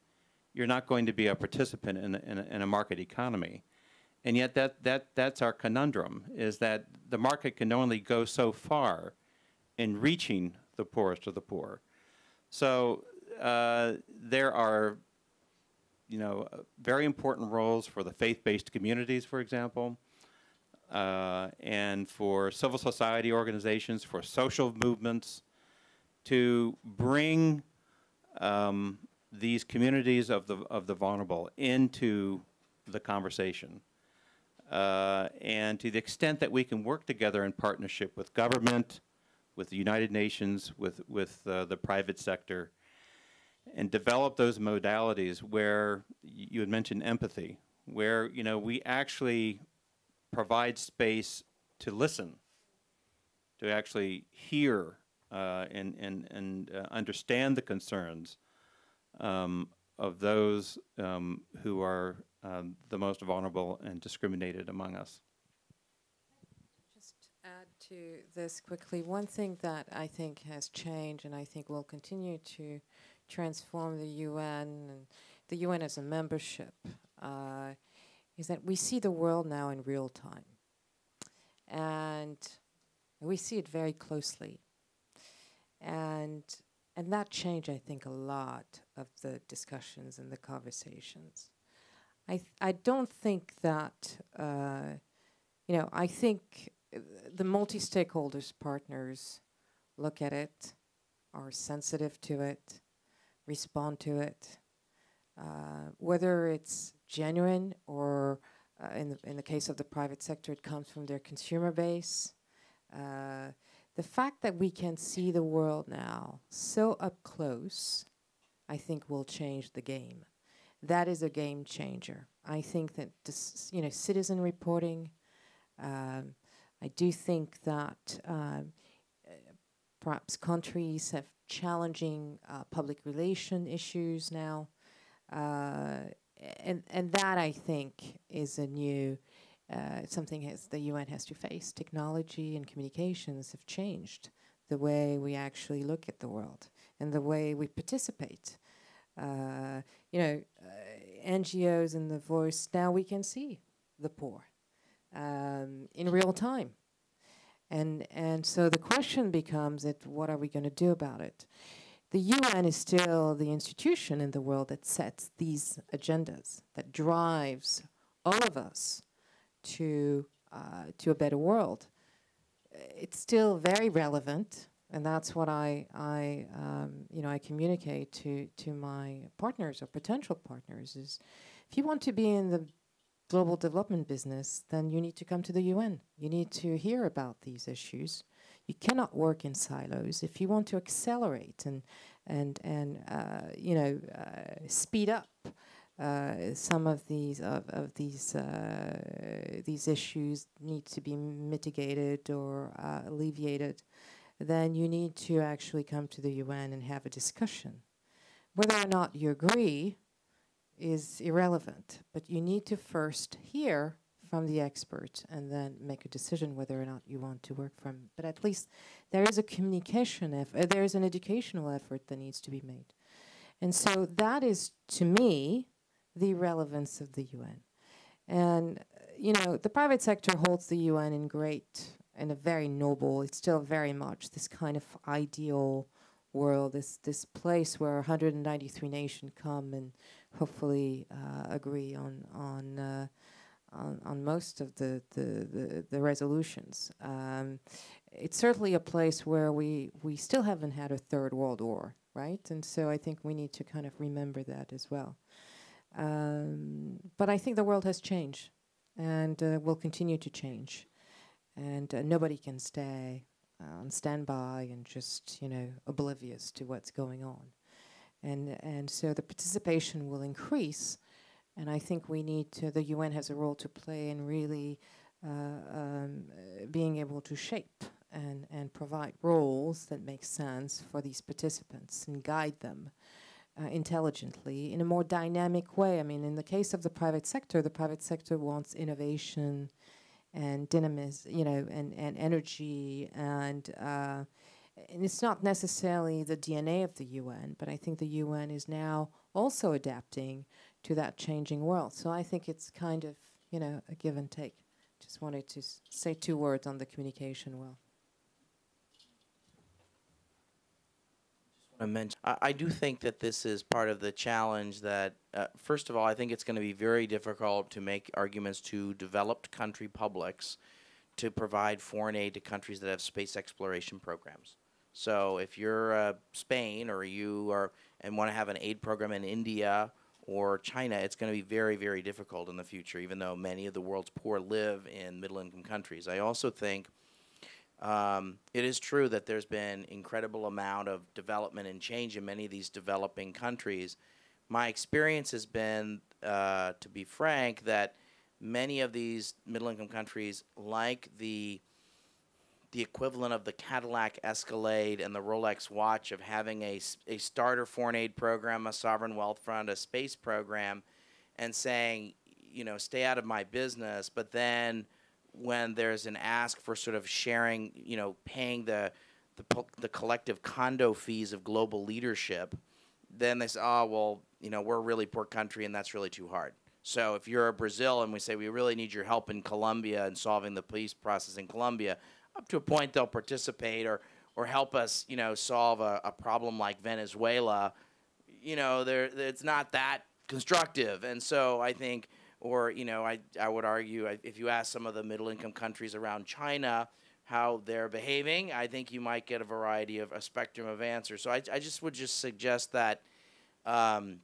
you're not going to be a participant in, in, in a market economy. And yet that, that, that's our conundrum, is that the market can only go so far in reaching the poorest of the poor. So uh, there are, you know, very important roles for the faith-based communities, for example, uh, and for civil society organizations, for social movements, to bring um, these communities of the of the vulnerable into the conversation. Uh, and to the extent that we can work together in partnership with government, with the United Nations, with with uh, the private sector, and develop those modalities where you had mentioned empathy, where you know we actually provide space to listen, to actually hear uh, and, and, and uh, understand the concerns um, of those um, who are um, the most vulnerable and discriminated among us. Just add to this quickly. One thing that I think has changed and I think will continue to transform the UN and the UN as a membership uh, is that we see the world now in real time. And we see it very closely. And And that changed, I think, a lot of the discussions and the conversations. I, I don't think that, uh, you know, I think the multi stakeholders partners look at it, are sensitive to it, respond to it. Uh, whether it's genuine or uh, in, the, in the case of the private sector, it comes from their consumer base. Uh, the fact that we can see the world now so up close, I think will change the game. That is a game changer. I think that this, you know, citizen reporting. Um, I do think that um, uh, perhaps countries have challenging uh, public relation issues now, uh, and and that I think is a new uh, something has the UN has to face. Technology and communications have changed the way we actually look at the world and the way we participate. Uh, you know, uh, NGOs and the voice, now we can see the poor um, in real time. And, and so the question becomes that what are we going to do about it? The UN is still the institution in the world that sets these agendas, that drives all of us to uh, to a better world. It's still very relevant, and that's what I I um, you know I communicate to to my partners or potential partners is if you want to be in the global development business, then you need to come to the UN. You need to hear about these issues. You cannot work in silos. If you want to accelerate and and and uh, you know uh, speed up uh, some of these of, of these uh, these issues need to be mitigated or uh, alleviated, then you need to actually come to the UN and have a discussion. Whether or not you agree is irrelevant, but you need to first hear from the expert and then make a decision whether or not you want to work from. But at least there is a communication effort, uh, there is an educational effort that needs to be made. And so that is, to me, the relevance of the UN. And, you know, the private sector holds the UN in great, in a very noble, it's still very much this kind of ideal world, this, this place where 193 nations come and hopefully uh, agree on, on, uh, on, on, most of the, the, the, the resolutions. Um, it's certainly a place where we, we still haven't had a third world war, right? And so I think we need to kind of remember that as well. Um, but I think the world has changed and uh, will continue to change. And uh, nobody can stay uh, on standby and just, you know, oblivious to what's going on. And, and so the participation will increase. And I think we need to, the UN has a role to play in really uh, um, being able to shape and, and provide roles that make sense for these participants and guide them uh, intelligently in a more dynamic way. I mean, in the case of the private sector, the private sector wants innovation and dynamism, you know, and, and energy, and uh, and it's not necessarily the DNA of the UN, but I think the UN is now also adapting to that changing world. So I think it's kind of you know a give and take. Just wanted to say two words on the communication well. I. I, I do think that this is part of the challenge. That uh, first of all, I think it's going to be very difficult to make arguments to developed country publics to provide foreign aid to countries that have space exploration programs. So if you're uh, Spain or you are and want to have an aid program in India or China, it's going to be very, very difficult in the future. Even though many of the world's poor live in middle-income countries, I also think um, it is true that there's been incredible amount of development and change in many of these developing countries. My experience has been, uh, to be frank, that many of these middle-income countries, like the the equivalent of the Cadillac Escalade and the Rolex watch of having a, a starter foreign aid program, a sovereign wealth fund, a space program, and saying, you know, stay out of my business, but then when there's an ask for sort of sharing, you know, paying the the, the collective condo fees of global leadership, then they say, oh well, you know, we're a really poor country and that's really too hard. So if you're a Brazil and we say we really need your help in Colombia and solving the police process in Colombia, up to a point they'll participate or or help us, you know, solve a, a problem like Venezuela, you know, there it's not that constructive. And so I think, or you know, I I would argue if you ask some of the middle income countries around China how they're behaving, I think you might get a variety of a spectrum of answers. So I I just would just suggest that. Um,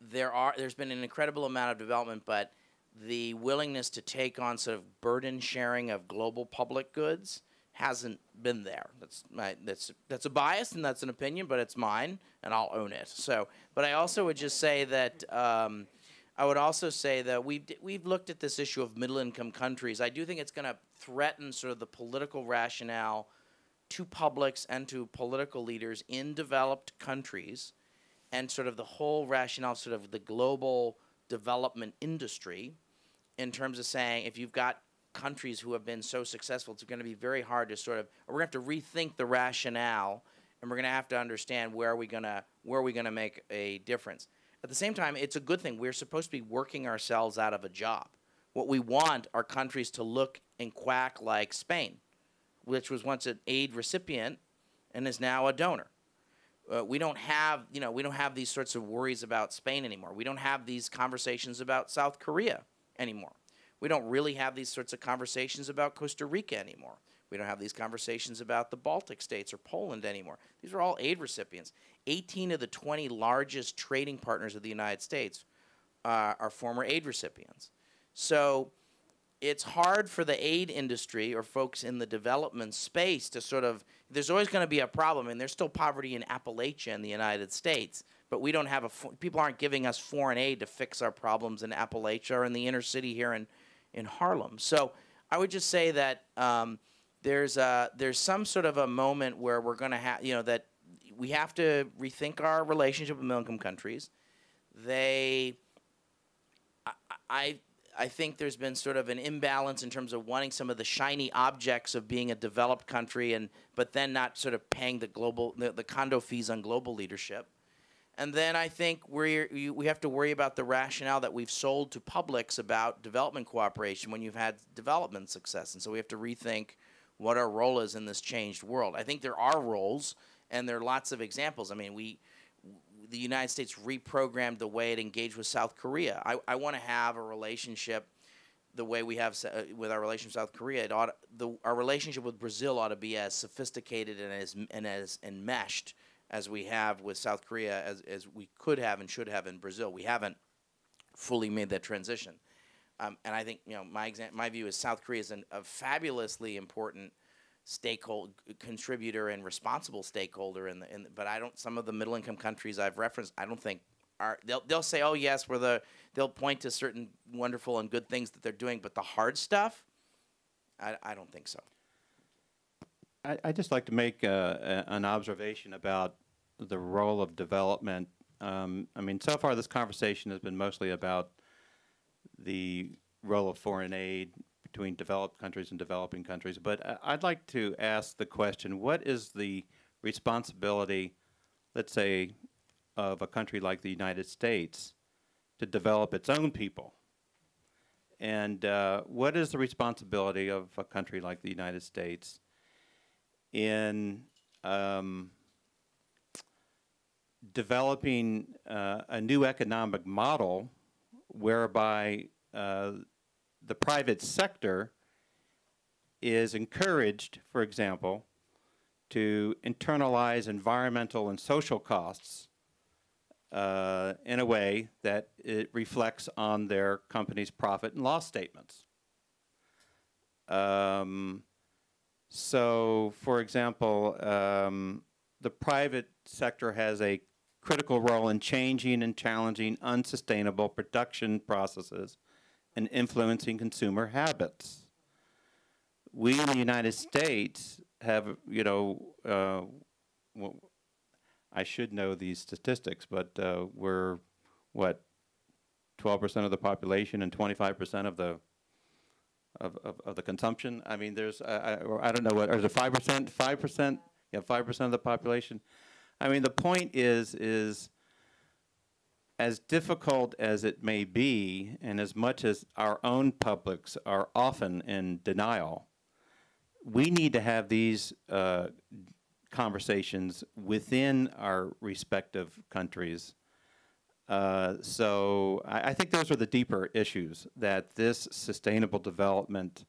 there are there's been an incredible amount of development, but the willingness to take on sort of burden sharing of global public goods hasn't been there. That's my that's that's a bias and that's an opinion, but it's mine and I'll own it. So, but I also would just say that um, I would also say that we've we've looked at this issue of middle income countries. I do think it's going to threaten sort of the political rationale to publics and to political leaders in developed countries and sort of the whole rationale sort of the global development industry in terms of saying if you've got countries who have been so successful it's going to be very hard to sort of we're going to have to rethink the rationale and we're going to have to understand where are we going to where are we going to make a difference. At the same time it's a good thing. We're supposed to be working ourselves out of a job. What we want are countries to look and quack like spain which was once an aid recipient and is now a donor. Uh, we don't have you know we don't have these sorts of worries about Spain anymore. We don't have these conversations about South Korea anymore. We don't really have these sorts of conversations about Costa Rica anymore. We don't have these conversations about the Baltic states or Poland anymore. These are all aid recipients. 18 of the 20 largest trading partners of the United States uh, are former aid recipients. So it's hard for the aid industry or folks in the development space to sort of there's always going to be a problem and there's still poverty in appalachia in the united states but we don't have a people aren't giving us foreign aid to fix our problems in appalachia or in the inner city here in, in harlem so i would just say that um, there's a, there's some sort of a moment where we're going to have you know that we have to rethink our relationship with middle income countries they I, I I think there's been sort of an imbalance in terms of wanting some of the shiny objects of being a developed country and but then not sort of paying the global the, the condo fees on global leadership. And then I think we we have to worry about the rationale that we've sold to publics about development cooperation when you've had development success. And so we have to rethink what our role is in this changed world. I think there are roles and there are lots of examples. I mean, we the United States reprogrammed the way it engaged with South Korea. I, I want to have a relationship the way we have uh, with our relationship with South Korea. It ought the our relationship with Brazil ought to be as sophisticated and as and as enmeshed as we have with South Korea as, as we could have and should have in Brazil. We haven't fully made that transition. Um, and I think you know my exam- my view is South Korea is an, a fabulously important stakeholder contributor and responsible stakeholder in the, in the but I don't some of the middle income countries I've referenced I don't think are they'll they'll say oh yes we're the they'll point to certain wonderful and good things that they're doing but the hard stuff I, I don't think so I, I'd just like to make uh, a, an observation about the role of development. Um, I mean, so far this conversation has been mostly about the role of foreign aid between developed countries and developing countries. But I- I'd like to ask the question: What is the responsibility, let's say, of a country like the United States to develop its own people? And uh, what is the responsibility of a country like the United States in um, developing uh, a new economic model whereby uh, the private sector is encouraged, for example, to internalize environmental and social costs uh, in a way that it reflects on their company's profit and loss statements. Um, so, for example, um, the private sector has a critical role in changing and challenging unsustainable production processes and influencing consumer habits. We in the United States have, you know, uh, well, I should know these statistics, but uh, we're what, 12% of the population and 25% of the of, of, of the consumption. I mean, there's I, I, I don't know what, is it five percent? Five percent? Yeah, five percent of the population. I mean, the point is is as difficult as it may be, and as much as our own publics are often in denial, we need to have these uh, conversations within our respective countries. Uh, so I, I think those are the deeper issues that this sustainable development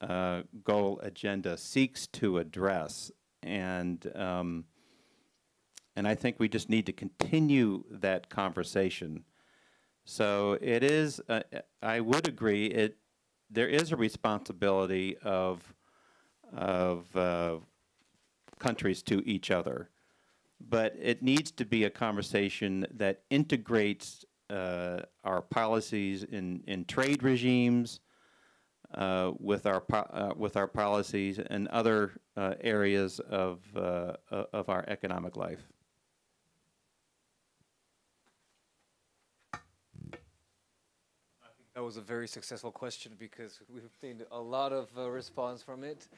uh, goal agenda seeks to address, and um, and I think we just need to continue that conversation. So it is. Uh, I would agree. It there is a responsibility of of uh, countries to each other, but it needs to be a conversation that integrates uh, our policies in in trade regimes uh, with our uh, with our policies and other uh, areas of uh, of our economic life. That was a very successful question because we've obtained a lot of uh, response from it.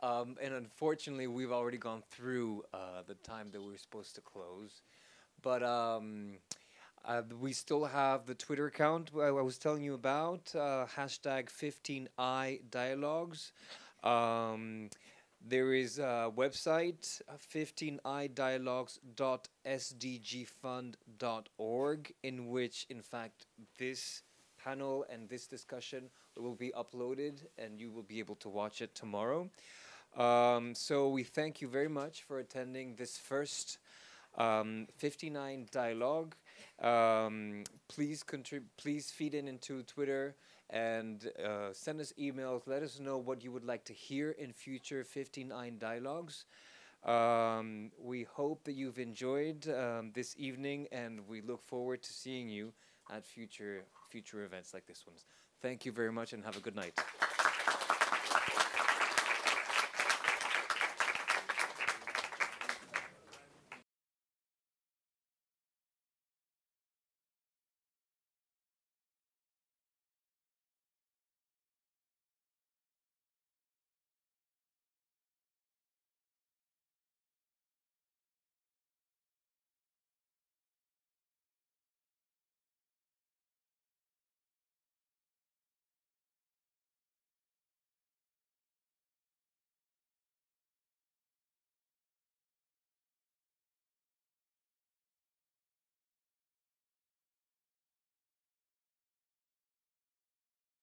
Um, and unfortunately, we've already gone through uh, the time that we were supposed to close. But um, uh, we still have the Twitter account I, I was telling you about, uh, hashtag 15i dialogues. Um, there is a website, uh, 15idialogues.sdgfund.org, in which, in fact, this panel and this discussion will be uploaded and you will be able to watch it tomorrow. Um, so we thank you very much for attending this first um, 15i dialogue. Um, please please feed in into Twitter and uh, send us emails. Let us know what you would like to hear in future 15i dialogues. Um, we hope that you've enjoyed um, this evening, and we look forward to seeing you at future future events like this one. Thank you very much, and have a good night.